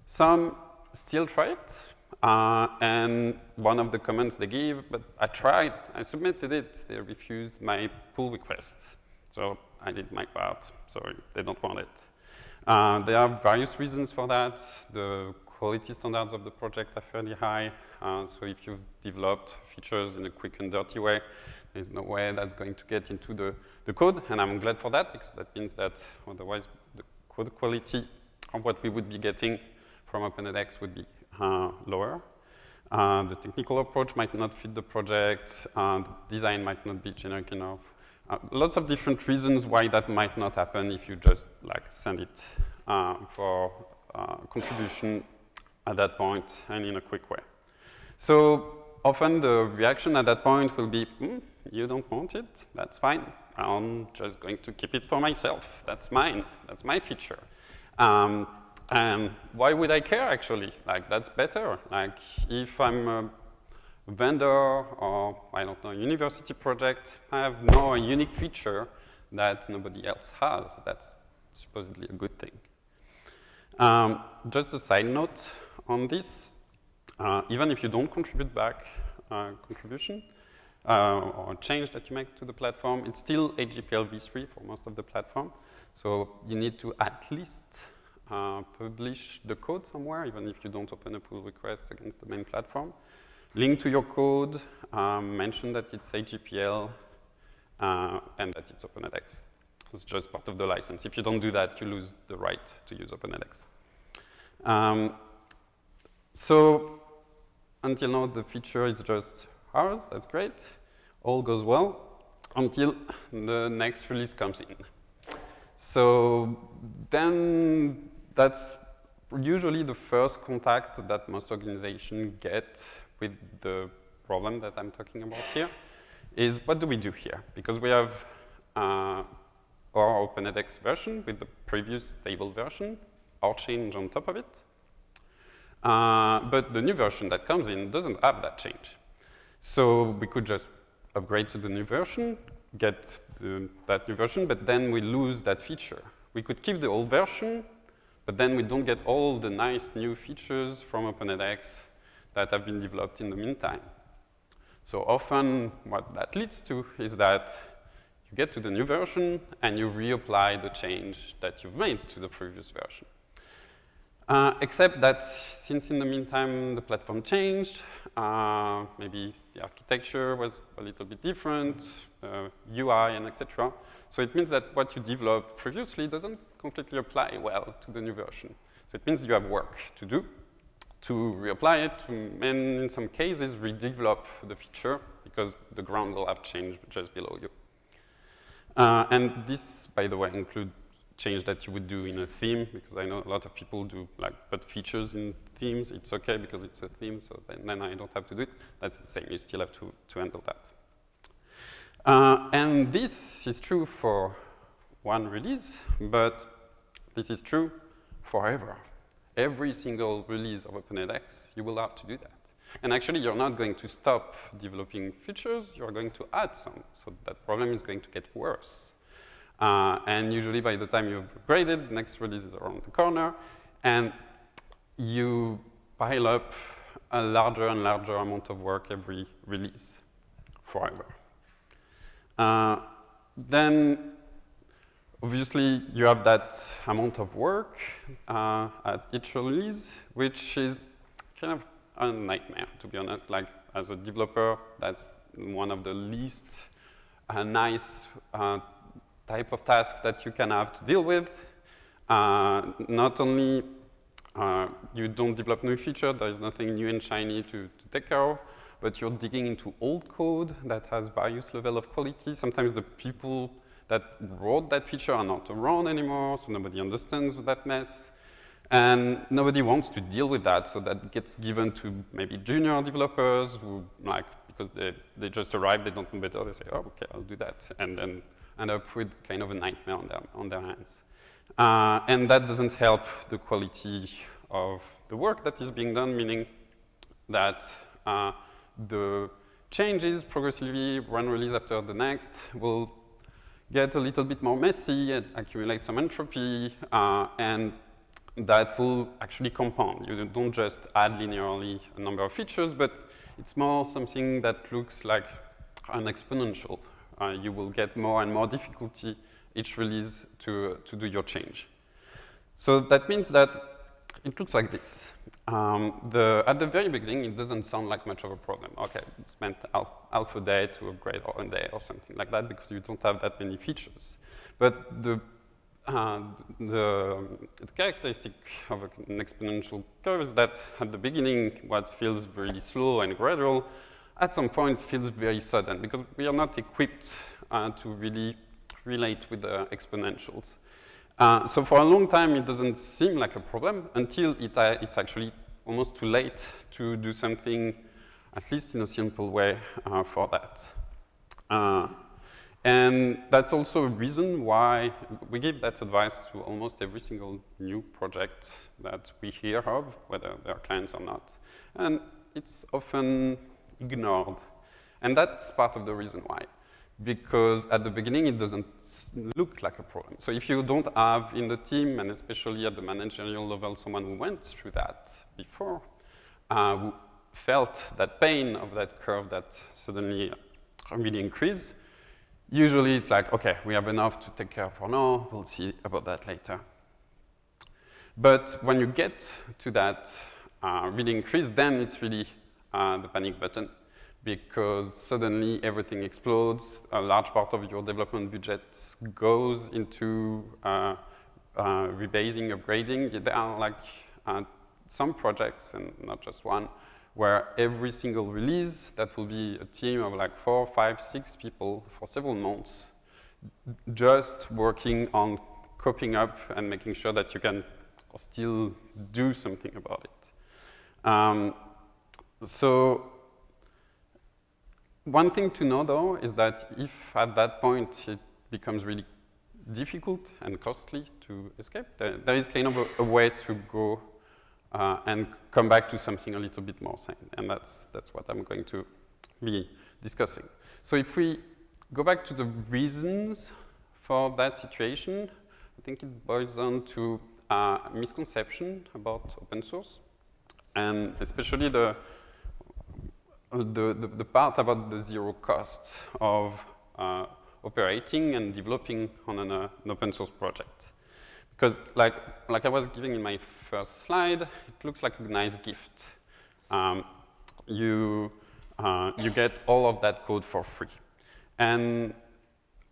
some still try it, uh, and one of the comments they give, but I tried, I submitted it, they refused my pull requests. So I did my part, sorry, they don't want it. Uh, there are various reasons for that. The quality standards of the project are fairly high. Uh, so if you've developed features in a quick and dirty way, there's no way that's going to get into the, the code. And I'm glad for that because that means that otherwise the code quality of what we would be getting from OpenEDX would be uh, lower. Uh, the technical approach might not fit the project. Uh, the design might not be generic enough. Uh, lots of different reasons why that might not happen if you just like send it uh, for uh, contribution at that point and in a quick way. So often the reaction at that point will be, mm, you don't want it? That's fine. I'm just going to keep it for myself. That's mine. That's my feature. Um, and why would I care actually? Like that's better. Like if I'm a vendor or I don't know, university project, I have now a unique feature that nobody else has. That's supposedly a good thing. Um, just a side note on this, uh, even if you don't contribute back uh, contribution uh, or change that you make to the platform, it's still AGPL v3 for most of the platform. So you need to at least uh, publish the code somewhere, even if you don't open a pull request against the main platform. Link to your code, um, mention that it's AGPL, uh, and that it's OpenEDX. It's just part of the license. If you don't do that, you lose the right to use OpenEDX. Um, so until now, the feature is just ours. That's great. All goes well until the next release comes in. So then that's usually the first contact that most organizations get with the problem that I'm talking about here is what do we do here? Because we have uh, our OpenEDX version with the previous stable version, our change on top of it. Uh, but the new version that comes in doesn't have that change. So we could just upgrade to the new version, get the, that new version, but then we lose that feature. We could keep the old version, but then we don't get all the nice new features from OpenEDX that have been developed in the meantime. So often what that leads to is that you get to the new version and you reapply the change that you've made to the previous version. Uh, except that since in the meantime the platform changed, uh, maybe the architecture was a little bit different, uh, UI and etc. So it means that what you developed previously doesn't completely apply well to the new version. So it means you have work to do to reapply it, and in some cases redevelop the feature because the ground will have changed just below you. Uh, and this, by the way, include change that you would do in a theme, because I know a lot of people do like put features in themes. It's okay because it's a theme, so then, then I don't have to do it. That's the same, you still have to, to handle that. Uh, and this is true for one release, but this is true forever. Every single release of OpenEdX, you will have to do that. And actually, you're not going to stop developing features, you're going to add some. So that problem is going to get worse. Uh, and usually by the time you've upgraded, next release is around the corner, and you pile up a larger and larger amount of work every release forever. Uh, then, obviously, you have that amount of work uh, at each release, which is kind of a nightmare, to be honest. Like, as a developer, that's one of the least uh, nice uh, type of task that you can have to deal with. Uh, not only uh, you don't develop new feature, there is nothing new and shiny to, to take care of, but you're digging into old code that has various level of quality. Sometimes the people that wrote that feature are not around anymore, so nobody understands that mess. And nobody wants to deal with that, so that gets given to maybe junior developers who, like, because they, they just arrived, they don't know better, they say, oh, okay, I'll do that. And then end up with kind of a nightmare on their, on their hands. Uh, and that doesn't help the quality of the work that is being done, meaning that uh, the changes progressively, one release after the next, will get a little bit more messy and accumulate some entropy, uh, and that will actually compound. You don't just add linearly a number of features, but it's more something that looks like an exponential uh, you will get more and more difficulty each release to, to do your change. So that means that it looks like this. Um, the, at the very beginning, it doesn't sound like much of a problem. Okay, it spent half, half a day to upgrade or a day or something like that because you don't have that many features. But the, uh, the, the characteristic of an exponential curve is that at the beginning, what feels really slow and gradual at some point feels very sudden because we are not equipped uh, to really relate with the exponentials. Uh, so for a long time, it doesn't seem like a problem until it, uh, it's actually almost too late to do something, at least in a simple way, uh, for that. Uh, and that's also a reason why we give that advice to almost every single new project that we hear of, whether they're clients or not. And it's often ignored. And that's part of the reason why. Because at the beginning, it doesn't look like a problem. So if you don't have in the team, and especially at the managerial level, someone who went through that before, uh, who felt that pain of that curve that suddenly really increased, usually it's like, okay, we have enough to take care of for now, we'll see about that later. But when you get to that uh, really increase, then it's really uh, the panic button because suddenly everything explodes. A large part of your development budget goes into uh, uh, rebasing, upgrading. There are like uh, some projects, and not just one, where every single release, that will be a team of like four, five, six people for several months, just working on coping up and making sure that you can still do something about it. Um, so one thing to know though is that if at that point it becomes really difficult and costly to escape, there, there is kind of a, a way to go uh, and come back to something a little bit more sane. And that's, that's what I'm going to be discussing. So if we go back to the reasons for that situation, I think it boils down to uh, misconception about open source, and especially the the, the, the part about the zero cost of uh, operating and developing on an, uh, an open source project. Because like, like I was giving in my first slide, it looks like a nice gift. Um, you, uh, you get all of that code for free. And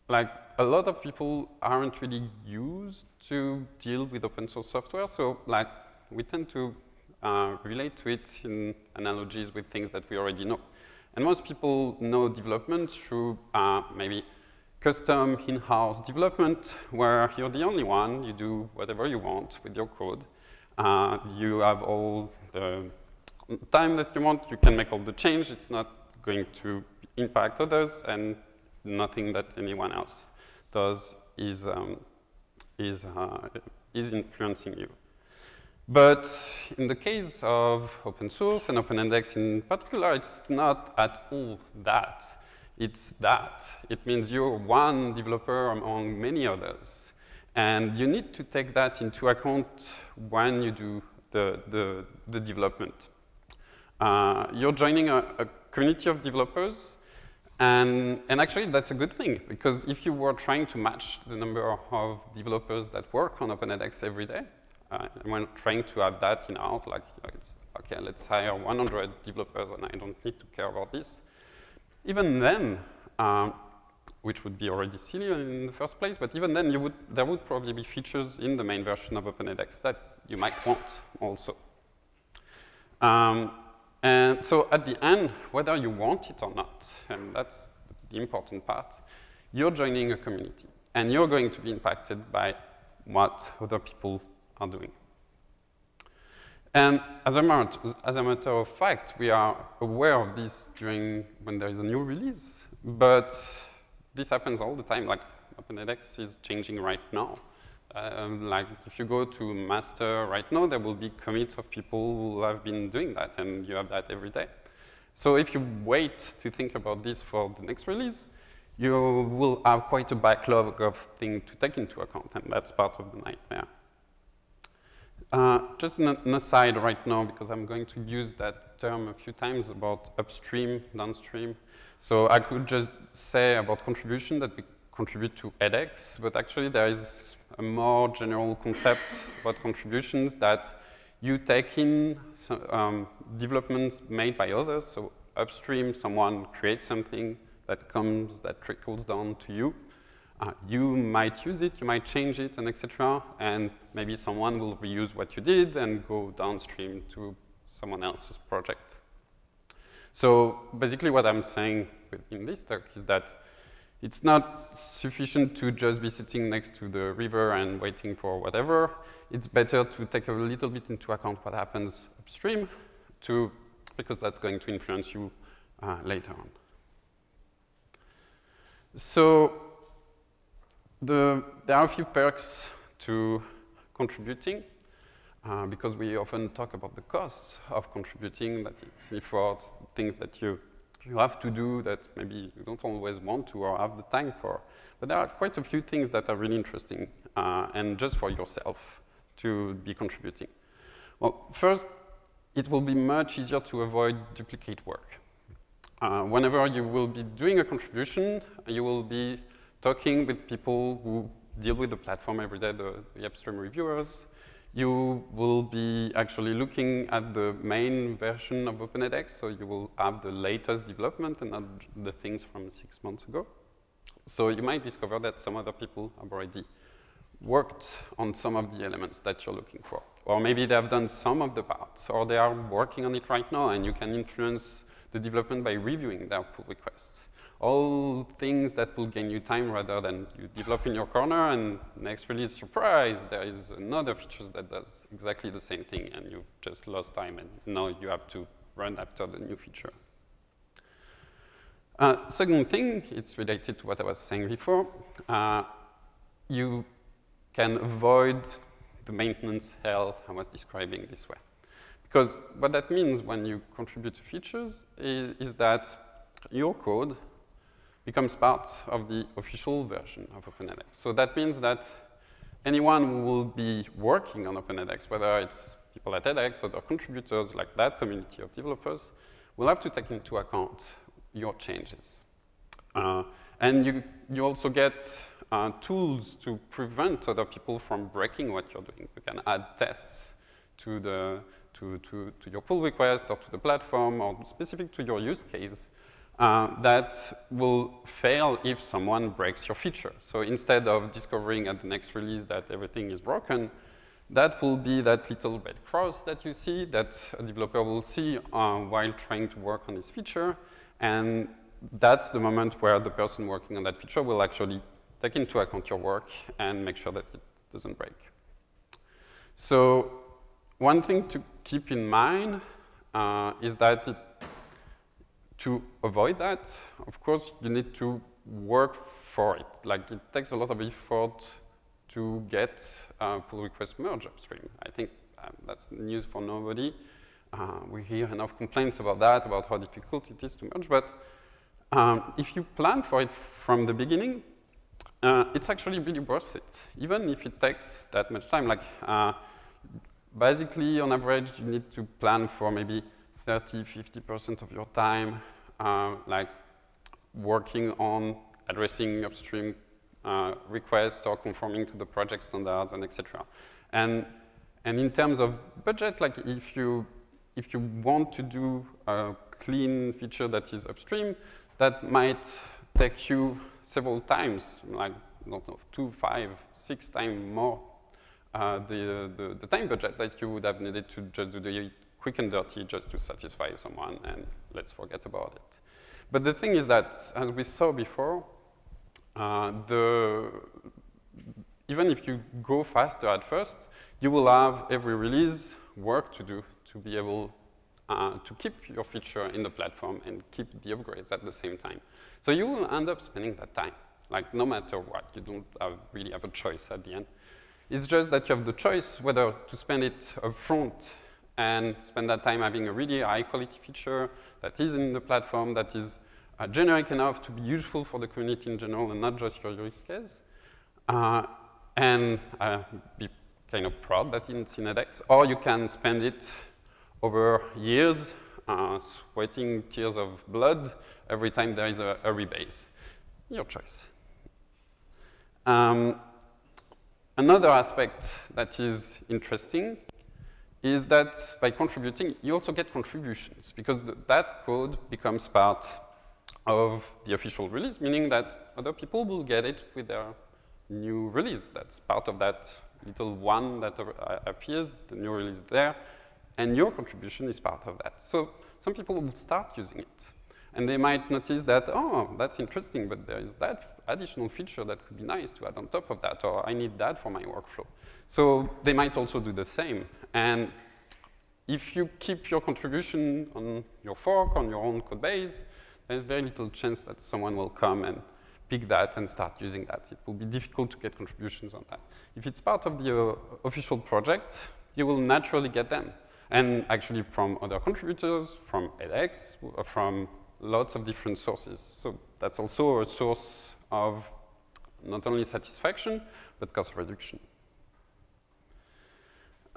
like a lot of people aren't really used to deal with open source software, so like we tend to uh, relate to it in analogies with things that we already know. And most people know development through uh, maybe custom in-house development where you're the only one, you do whatever you want with your code. Uh, you have all the time that you want, you can make all the change, it's not going to impact others, and nothing that anyone else does is, um, is, uh, is influencing you. But in the case of open source and Open OpenIndex in particular, it's not at all that. It's that. It means you're one developer among many others. And you need to take that into account when you do the, the, the development. Uh, you're joining a, a, community of developers, and, and actually that's a good thing, because if you were trying to match the number of developers that work on Open edX every day, uh, and when trying to have that in-house, like, like okay, let's hire 100 developers and I don't need to care about this. Even then, um, which would be already silly in the first place, but even then you would, there would probably be features in the main version of Open edX that you might want also. Um, and so at the end, whether you want it or not, and that's the important part, you're joining a community and you're going to be impacted by what other people are doing. And as a, matter, as a matter of fact, we are aware of this during when there is a new release, but this happens all the time. Like Open edX is changing right now. Um, like if you go to master right now, there will be commits of people who have been doing that, and you have that every day. So if you wait to think about this for the next release, you will have quite a backlog of things to take into account, and that's part of the nightmare. Uh, just an, an, aside right now, because I'm going to use that term a few times about upstream, downstream. So I could just say about contribution that we contribute to edX, but actually there is a more general concept about contributions that you take in um, developments made by others. So upstream, someone creates something that comes, that trickles down to you. Uh, you might use it, you might change it, and etc. And maybe someone will reuse what you did and go downstream to someone else's project. So basically what I'm saying in this talk is that it's not sufficient to just be sitting next to the river and waiting for whatever. It's better to take a little bit into account what happens upstream to, because that's going to influence you uh, later on. So the, there are a few perks to contributing uh, because we often talk about the costs of contributing, that it's effort, things that you, you have to do that maybe you don't always want to or have the time for. But there are quite a few things that are really interesting uh, and just for yourself to be contributing. Well, first, it will be much easier to avoid duplicate work. Uh, whenever you will be doing a contribution, you will be talking with people who deal with the platform every day, the, the upstream reviewers. You will be actually looking at the main version of Open edX, so you will have the latest development and not the things from six months ago. So you might discover that some other people have already worked on some of the elements that you're looking for. Or maybe they have done some of the parts, or they are working on it right now, and you can influence the development by reviewing their pull requests all things that will gain you time rather than you develop in your corner and next release, surprise, there is another feature that does exactly the same thing and you've just lost time and now you have to run after the new feature. Uh, second thing, it's related to what I was saying before. Uh, you can avoid the maintenance hell I was describing this way. Because what that means when you contribute features is, is that your code becomes part of the official version of Open edX. So that means that anyone who will be working on Open edX, whether it's people at edX or their contributors like that community of developers, will have to take into account your changes. Uh, and you, you also get uh, tools to prevent other people from breaking what you're doing. You can add tests to, the, to, to, to your pull request or to the platform or specific to your use case uh, that will fail if someone breaks your feature. So instead of discovering at the next release that everything is broken, that will be that little red cross that you see that a developer will see uh, while trying to work on this feature. And that's the moment where the person working on that feature will actually take into account your work and make sure that it doesn't break. So one thing to keep in mind uh, is that it, to avoid that, of course, you need to work for it. Like it takes a lot of effort to get uh, pull request merge upstream. I think um, that's news for nobody. Uh, we hear enough complaints about that, about how difficult it is to merge, but um, if you plan for it from the beginning, uh, it's actually really worth it, even if it takes that much time. Like, uh, basically, on average, you need to plan for maybe 30, 50% of your time, uh, like working on addressing upstream uh, requests or conforming to the project standards and etc. And, and in terms of budget, like if you, if you want to do a clean feature that is upstream, that might take you several times, like not know, two, five, six times more uh, the, the, the, time budget that you would have needed to just do the quick and dirty just to satisfy someone and let's forget about it. But the thing is that, as we saw before, uh, the, even if you go faster at first, you will have every release work to do to be able uh, to keep your feature in the platform and keep the upgrades at the same time. So you will end up spending that time, like no matter what. You don't have, really have a choice at the end. It's just that you have the choice whether to spend it up front and spend that time having a really high quality feature that is in the platform, that is uh, generic enough to be useful for the community in general and not just your use case. Uh, and uh, be kind of proud that it's in edX. Or you can spend it over years, uh, sweating tears of blood every time there is a, a rebase. Your choice. Um, another aspect that is interesting is that by contributing, you also get contributions because th that code becomes part of the official release, meaning that other people will get it with their new release. That's part of that little one that appears, the new release there, and your contribution is part of that. So some people will start using it. And they might notice that, oh, that's interesting, but there is that additional feature that could be nice to add on top of that, or I need that for my workflow. So they might also do the same. And if you keep your contribution on your fork, on your own code base, there's very little chance that someone will come and pick that and start using that. It will be difficult to get contributions on that. If it's part of the uh, official project, you will naturally get them. And actually from other contributors, from edX, uh, from lots of different sources. So that's also a source of not only satisfaction, but cost reduction.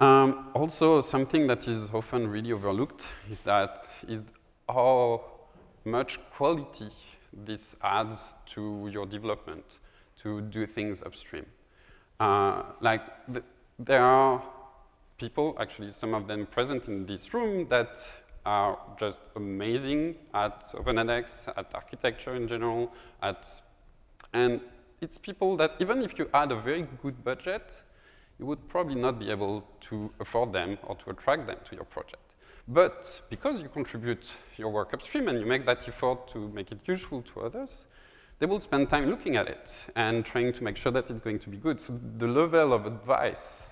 Um, also, something that is often really overlooked is that is how much quality this adds to your development to do things upstream. Uh, like, th there are people, actually some of them present in this room, that are just amazing at OpenEdX, at architecture in general, at, and it's people that even if you add a very good budget, you would probably not be able to afford them or to attract them to your project. But because you contribute your work upstream and you make that effort to make it useful to others, they will spend time looking at it and trying to make sure that it's going to be good. So the level of advice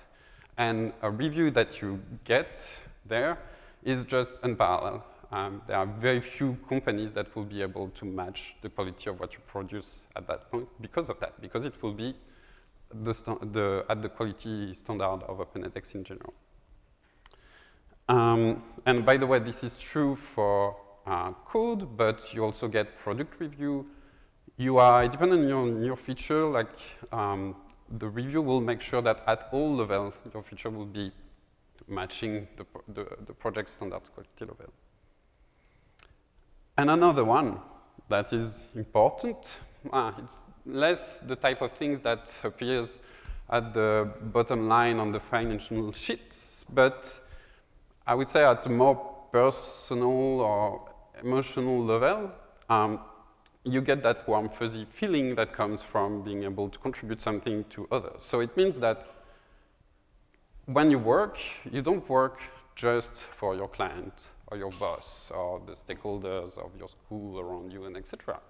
and a review that you get there is just unparalleled. Um, there are very few companies that will be able to match the quality of what you produce at that point because of that, because it will be the the, at the quality standard of OpenEdX in general. Um, and by the way, this is true for uh, code, but you also get product review. UI, depending on your feature, like um, the review will make sure that at all levels, your feature will be matching the, the, the project standards quality level. And another one that is important, ah, it's less the type of things that appears at the bottom line on the financial sheets, but I would say at a more personal or emotional level, um, you get that warm, fuzzy feeling that comes from being able to contribute something to others. So it means that when you work, you don't work just for your client or your boss or the stakeholders of your school around you and etc.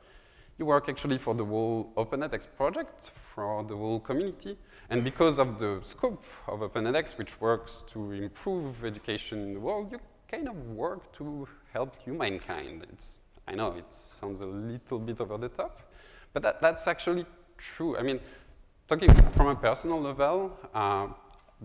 You work actually for the whole OpenEdX project, for the whole community. And because of the scope of OpenEdX, which works to improve education in the world, you kind of work to help humankind. It's, I know it sounds a little bit over the top, but that, that's actually true. I mean, talking from a personal level, uh,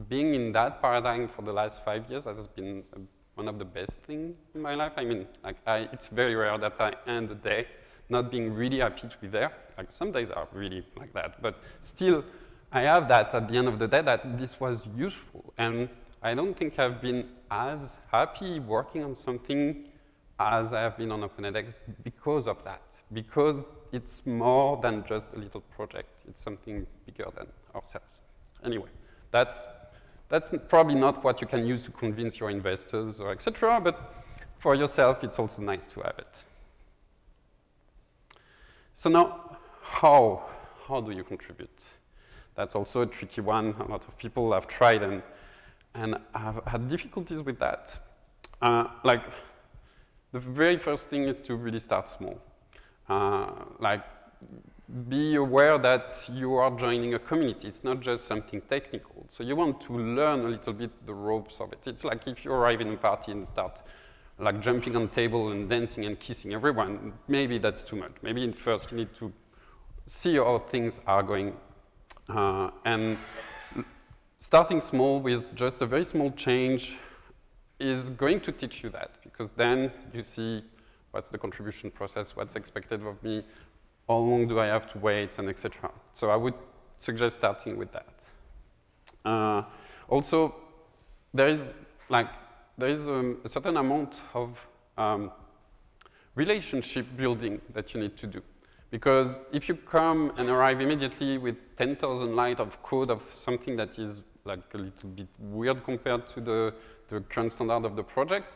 being in that paradigm for the last five years, has been one of the best things in my life. I mean, like I, it's very rare that I end a day not being really happy to be there. Like some days are really like that, but still, I have that at the end of the day that this was useful. And I don't think I've been as happy working on something as I have been on Open edX because of that. Because it's more than just a little project. It's something bigger than ourselves. Anyway, that's, that's probably not what you can use to convince your investors or etc. But for yourself, it's also nice to have it. So now, how, how do you contribute? That's also a tricky one. A lot of people have tried and, and have had difficulties with that. Uh, like, the very first thing is to really start small. Uh, like, be aware that you are joining a community. It's not just something technical. So you want to learn a little bit the ropes of it. It's like if you arrive in a party and start like jumping on table and dancing and kissing everyone, maybe that's too much. Maybe in first you need to see how things are going. Uh, and starting small with just a very small change is going to teach you that because then you see what's the contribution process, what's expected of me, how long do I have to wait, and etc. So I would suggest starting with that. Uh, also, there is like there is um, a certain amount of um, relationship building that you need to do. Because if you come and arrive immediately with 10,000 lines of code of something that is like a little bit weird compared to the, the current standard of the project,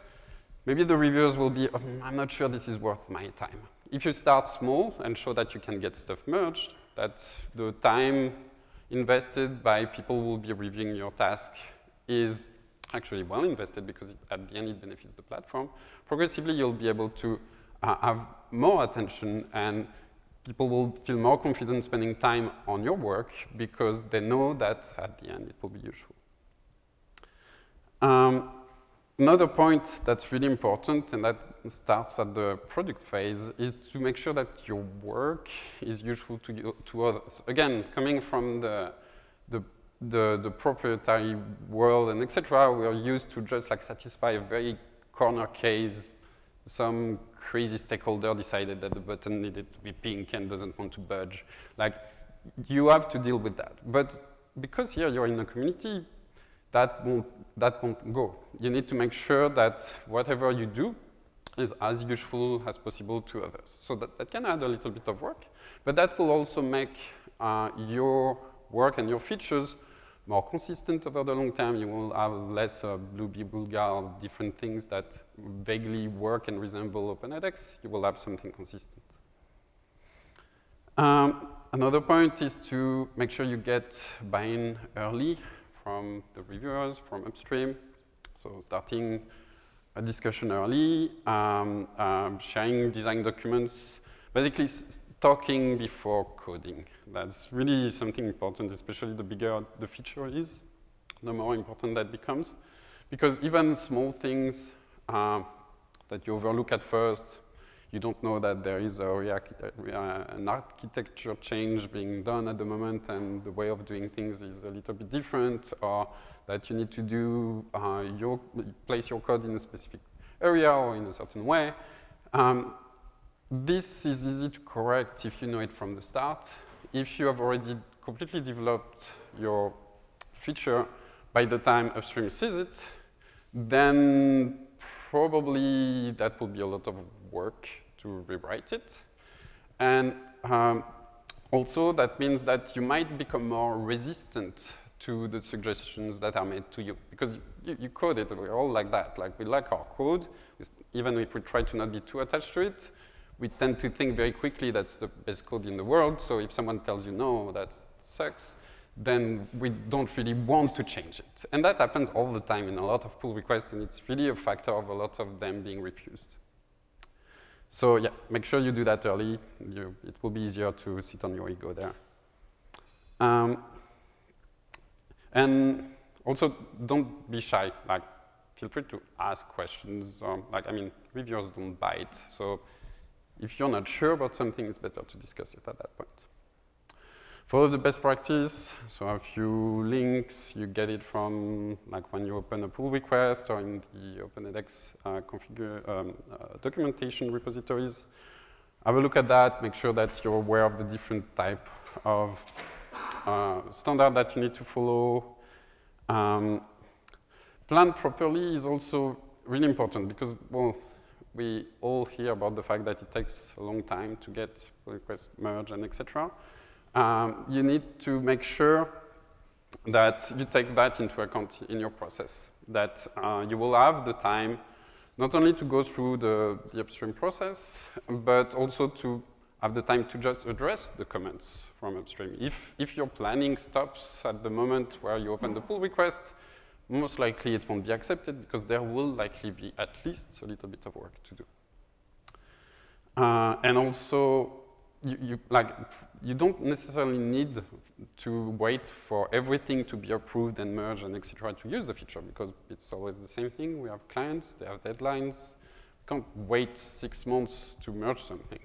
maybe the reviewers will be, oh, I'm not sure this is worth my time. If you start small and show that you can get stuff merged, that the time invested by people who will be reviewing your task is actually well invested because it, at the end it benefits the platform, progressively you'll be able to uh, have more attention and people will feel more confident spending time on your work because they know that at the end it will be useful. Um, another point that's really important and that starts at the product phase is to make sure that your work is useful to, you, to others. Again, coming from the, the the, the proprietary world and etc. We are used to just like satisfy a very corner case. Some crazy stakeholder decided that the button needed to be pink and doesn't want to budge. Like you have to deal with that. But because here you're in a community, that won't, that won't go. You need to make sure that whatever you do is as useful as possible to others. So that, that can add a little bit of work, but that will also make uh, your work and your features more consistent over the long term. You will have less uh, Blueby, Bulgar, different things that vaguely work and resemble Open edX. You will have something consistent. Um, another point is to make sure you get buy-in early from the reviewers, from upstream. So starting a discussion early, um, um, sharing design documents, basically talking before coding. That's really something important, especially the bigger the feature is, the more important that becomes. Because even small things uh, that you overlook at first, you don't know that there is uh, an architecture change being done at the moment and the way of doing things is a little bit different, or that you need to do uh, your, place your code in a specific area or in a certain way. Um, this is easy to correct if you know it from the start. If you have already completely developed your feature by the time upstream sees it, then probably that will be a lot of work to rewrite it. And um, also, that means that you might become more resistant to the suggestions that are made to you because you, you code it. We're all like that. Like we like our code, even if we try to not be too attached to it. We tend to think very quickly that's the best code in the world. So if someone tells you no, that sucks, then we don't really want to change it. And that happens all the time in a lot of pull requests, and it's really a factor of a lot of them being refused. So yeah, make sure you do that early. You, it will be easier to sit on your ego there. Um, and also, don't be shy. Like, feel free to ask questions. Like, I mean, reviewers don't bite. So if you're not sure about something, it's better to discuss it at that point. Follow the best practice. So a few links, you get it from like when you open a pull request or in the Open edX uh, configure, um, uh, documentation repositories. Have a look at that, make sure that you're aware of the different type of uh, standard that you need to follow. Um, plan properly is also really important because, well, we all hear about the fact that it takes a long time to get pull request merge and etc um, you need to make sure that you take that into account in your process, that uh, you will have the time not only to go through the, the upstream process, but also to have the time to just address the comments from upstream. If, if your planning stops at the moment where you open the pull request, most likely it won't be accepted because there will likely be at least a little bit of work to do. Uh, and also, you, you, like, you don't necessarily need to wait for everything to be approved and merged and etc. to use the feature because it's always the same thing. We have clients, they have deadlines. You can't wait six months to merge something.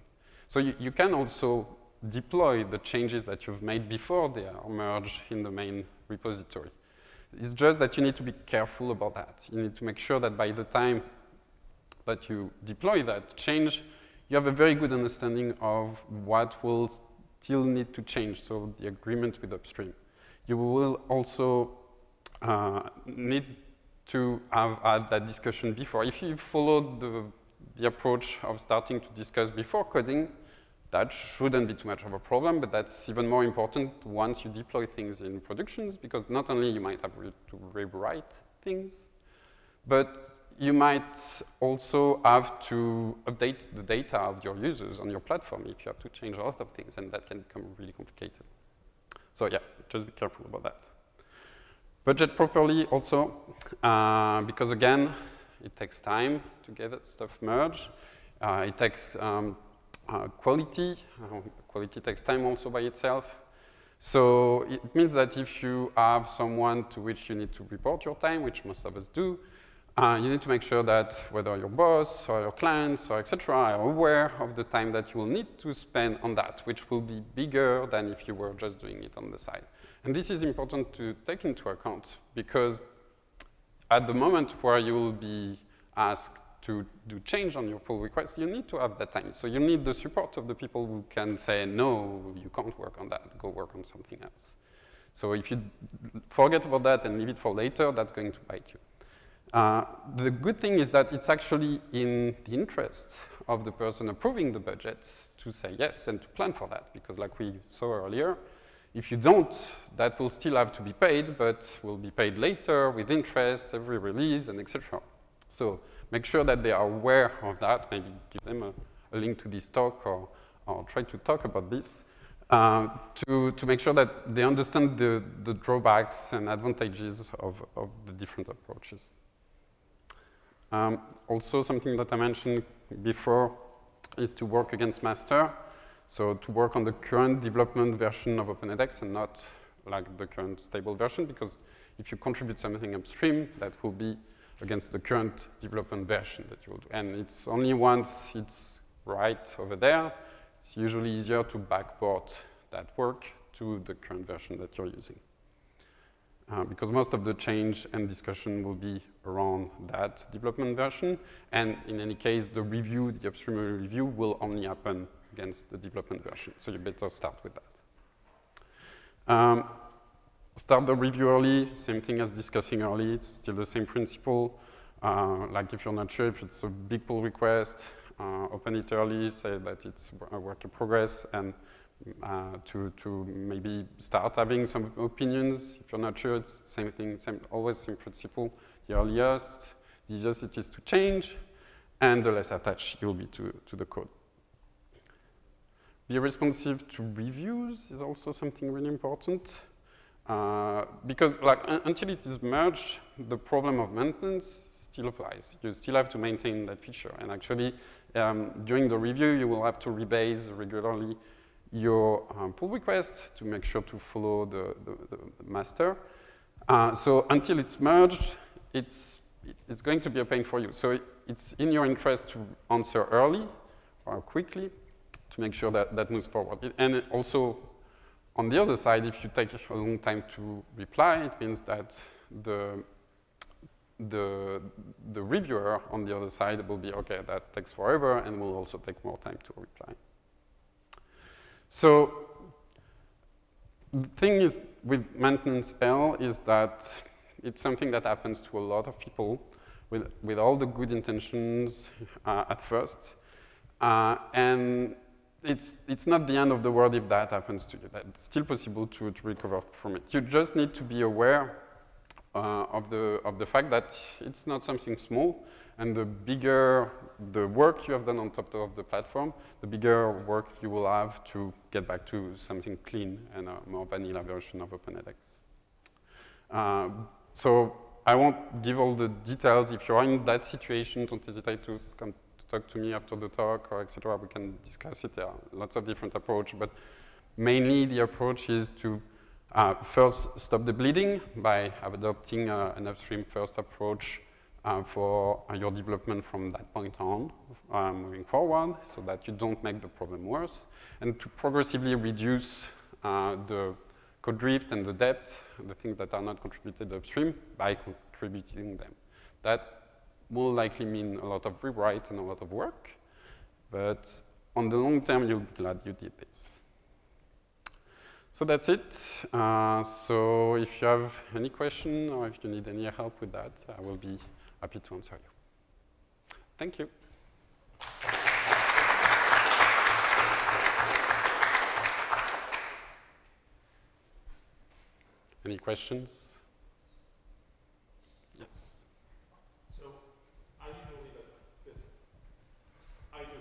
So you, you can also deploy the changes that you've made before they are merged in the main repository. It's just that you need to be careful about that. You need to make sure that by the time that you deploy that change, you have a very good understanding of what will still need to change, so the agreement with upstream. You will also uh, need to have had that discussion before. If you followed the, the approach of starting to discuss before coding, that shouldn't be too much of a problem, but that's even more important once you deploy things in productions, because not only you might have to rewrite things, but you might also have to update the data of your users on your platform if you have to change a lot of things, and that can become really complicated. So yeah, just be careful about that. Budget properly also, uh, because again, it takes time to get that stuff merged. Uh, it takes um, uh, quality. Uh, quality takes time also by itself. So it means that if you have someone to which you need to report your time, which most of us do, uh, you need to make sure that whether your boss or your clients or etc. are aware of the time that you will need to spend on that, which will be bigger than if you were just doing it on the side. And this is important to take into account because at the moment where you will be asked to do change on your pull request, you need to have that time. So you need the support of the people who can say, no, you can't work on that, go work on something else. So if you forget about that and leave it for later, that's going to bite you. Uh, the good thing is that it's actually in the interest of the person approving the budgets to say yes and to plan for that, because like we saw earlier, if you don't, that will still have to be paid, but will be paid later with interest, every release, and etc. So make sure that they are aware of that, maybe give them a, a link to this talk or, or try to talk about this, uh, to, to make sure that they understand the, the drawbacks and advantages of, of the different approaches. Um, also, something that I mentioned before is to work against master. So to work on the current development version of Open edX and not like the current stable version, because if you contribute something upstream, that will be against the current development version that you will do. And it's only once it's right over there, it's usually easier to backport that work to the current version that you're using. Uh, because most of the change and discussion will be around that development version. And in any case, the review, the upstream review will only happen against the development version. So you better start with that. Um, start the review early, same thing as discussing early. It's still the same principle. Uh, like if you're not sure if it's a big pull request, uh, open it early, say that it's a work in progress, and uh, to, to maybe start having some opinions. If you're not sure, it's same thing, same, always same principle. The earliest, the easiest it is to change, and the less attached you'll be to, to the code. Be responsive to reviews is also something really important. Uh, because like, until it is merged, the problem of maintenance still applies. You still have to maintain that feature. And actually, um, during the review, you will have to rebase regularly your um, pull request to make sure to follow the, the, the master. Uh, so until it's merged, it's, it's going to be a pain for you. So it, it's in your interest to answer early or quickly to make sure that that moves forward. It, and also, on the other side, if you take a long time to reply, it means that the, the, the reviewer on the other side will be, okay, that takes forever, and will also take more time to reply. So the thing is with maintenance L is that it's something that happens to a lot of people with, with all the good intentions uh, at first. Uh, and it's, it's not the end of the world if that happens to you. It's still possible to, to recover from it. You just need to be aware uh, of, the, of the fact that it's not something small, and the bigger the work you have done on top of the platform, the bigger work you will have to get back to something clean and a more vanilla version of Open edX. Uh, so I won't give all the details. If you're in that situation, don't hesitate to come talk to me after the talk or etc. We can discuss it. There are lots of different approaches, but mainly the approach is to uh, first stop the bleeding by adopting uh, an upstream first approach uh, for uh, your development from that point on, uh, moving forward, so that you don't make the problem worse, and to progressively reduce uh, the code drift and the depth, the things that are not contributed upstream, by contributing them. That will likely mean a lot of rewrite and a lot of work, but on the long term, you'll be glad you did this. So that's it. Uh, so if you have any question or if you need any help with that, I will be happy to answer you. Thank you. Any questions? Yes. So I usually like this, I do.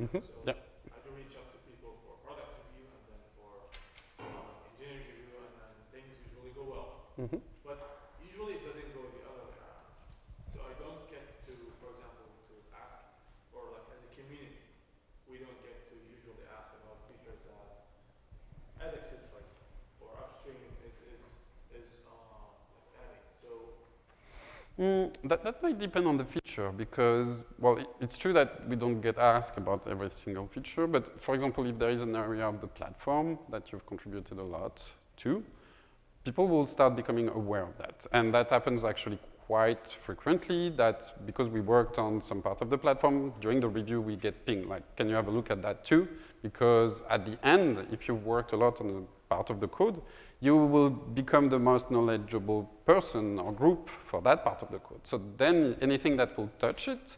Mm-hmm. So Yeah. I do reach out to people for product review and then for uh, engineering review and then things usually go well. Mm-hmm. But usually it doesn't go the other way around. So I don't get to, for example, to ask, or like as a community, we don't get to usually ask about features that edX is like, or upstream is, is, is uh, like adding. So Mm, that, that might depend on the feature because, well, it, it's true that we don't get asked about every single feature, but for example, if there is an area of the platform that you've contributed a lot to, people will start becoming aware of that. And that happens actually quite frequently that because we worked on some part of the platform, during the review we get ping, like, can you have a look at that too? Because at the end, if you've worked a lot on a part of the code, you will become the most knowledgeable person or group for that part of the code. So then anything that will touch it,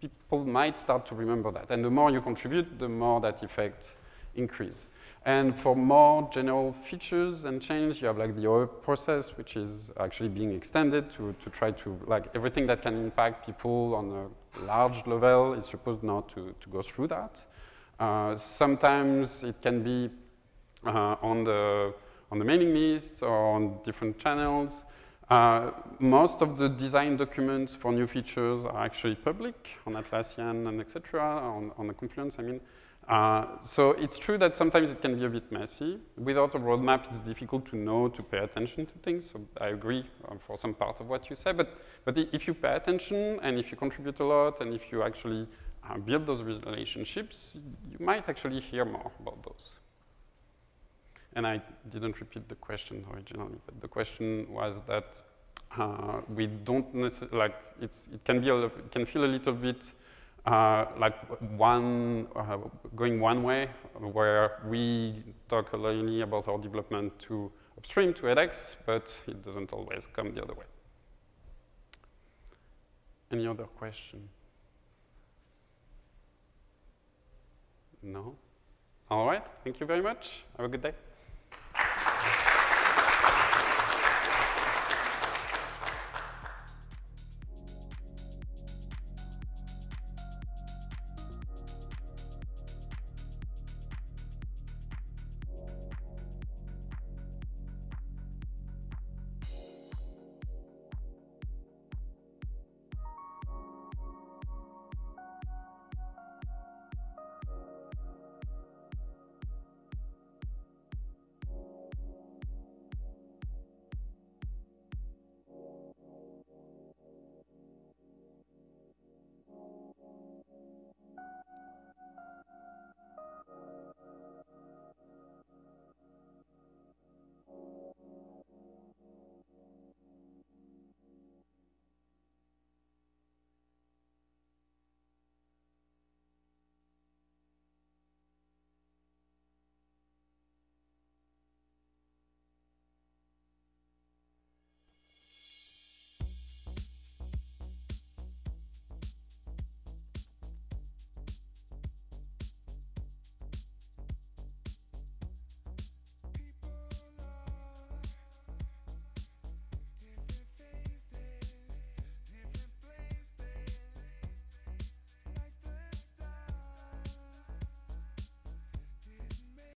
people might start to remember that. And the more you contribute, the more that effect increase. And for more general features and change, you have like the OEP process, which is actually being extended to, to try to, like everything that can impact people on a large level is supposed now to, to go through that. Uh, sometimes it can be uh, on, the, on the mailing list or on different channels. Uh, most of the design documents for new features are actually public on Atlassian and etc. on, on the Confluence, I mean. Uh, so it's true that sometimes it can be a bit messy. Without a roadmap, it's difficult to know to pay attention to things. So I agree uh, for some part of what you say. But, but if you pay attention and if you contribute a lot and if you actually uh, build those relationships, you might actually hear more about those. And I didn't repeat the question originally, but the question was that uh, we don't necessarily, like, it's, it can be, a, can feel a little bit uh, like one, uh, going one way, where we talk only about our development to upstream to edX, but it doesn't always come the other way. Any other question? No? All right, thank you very much. Have a good day.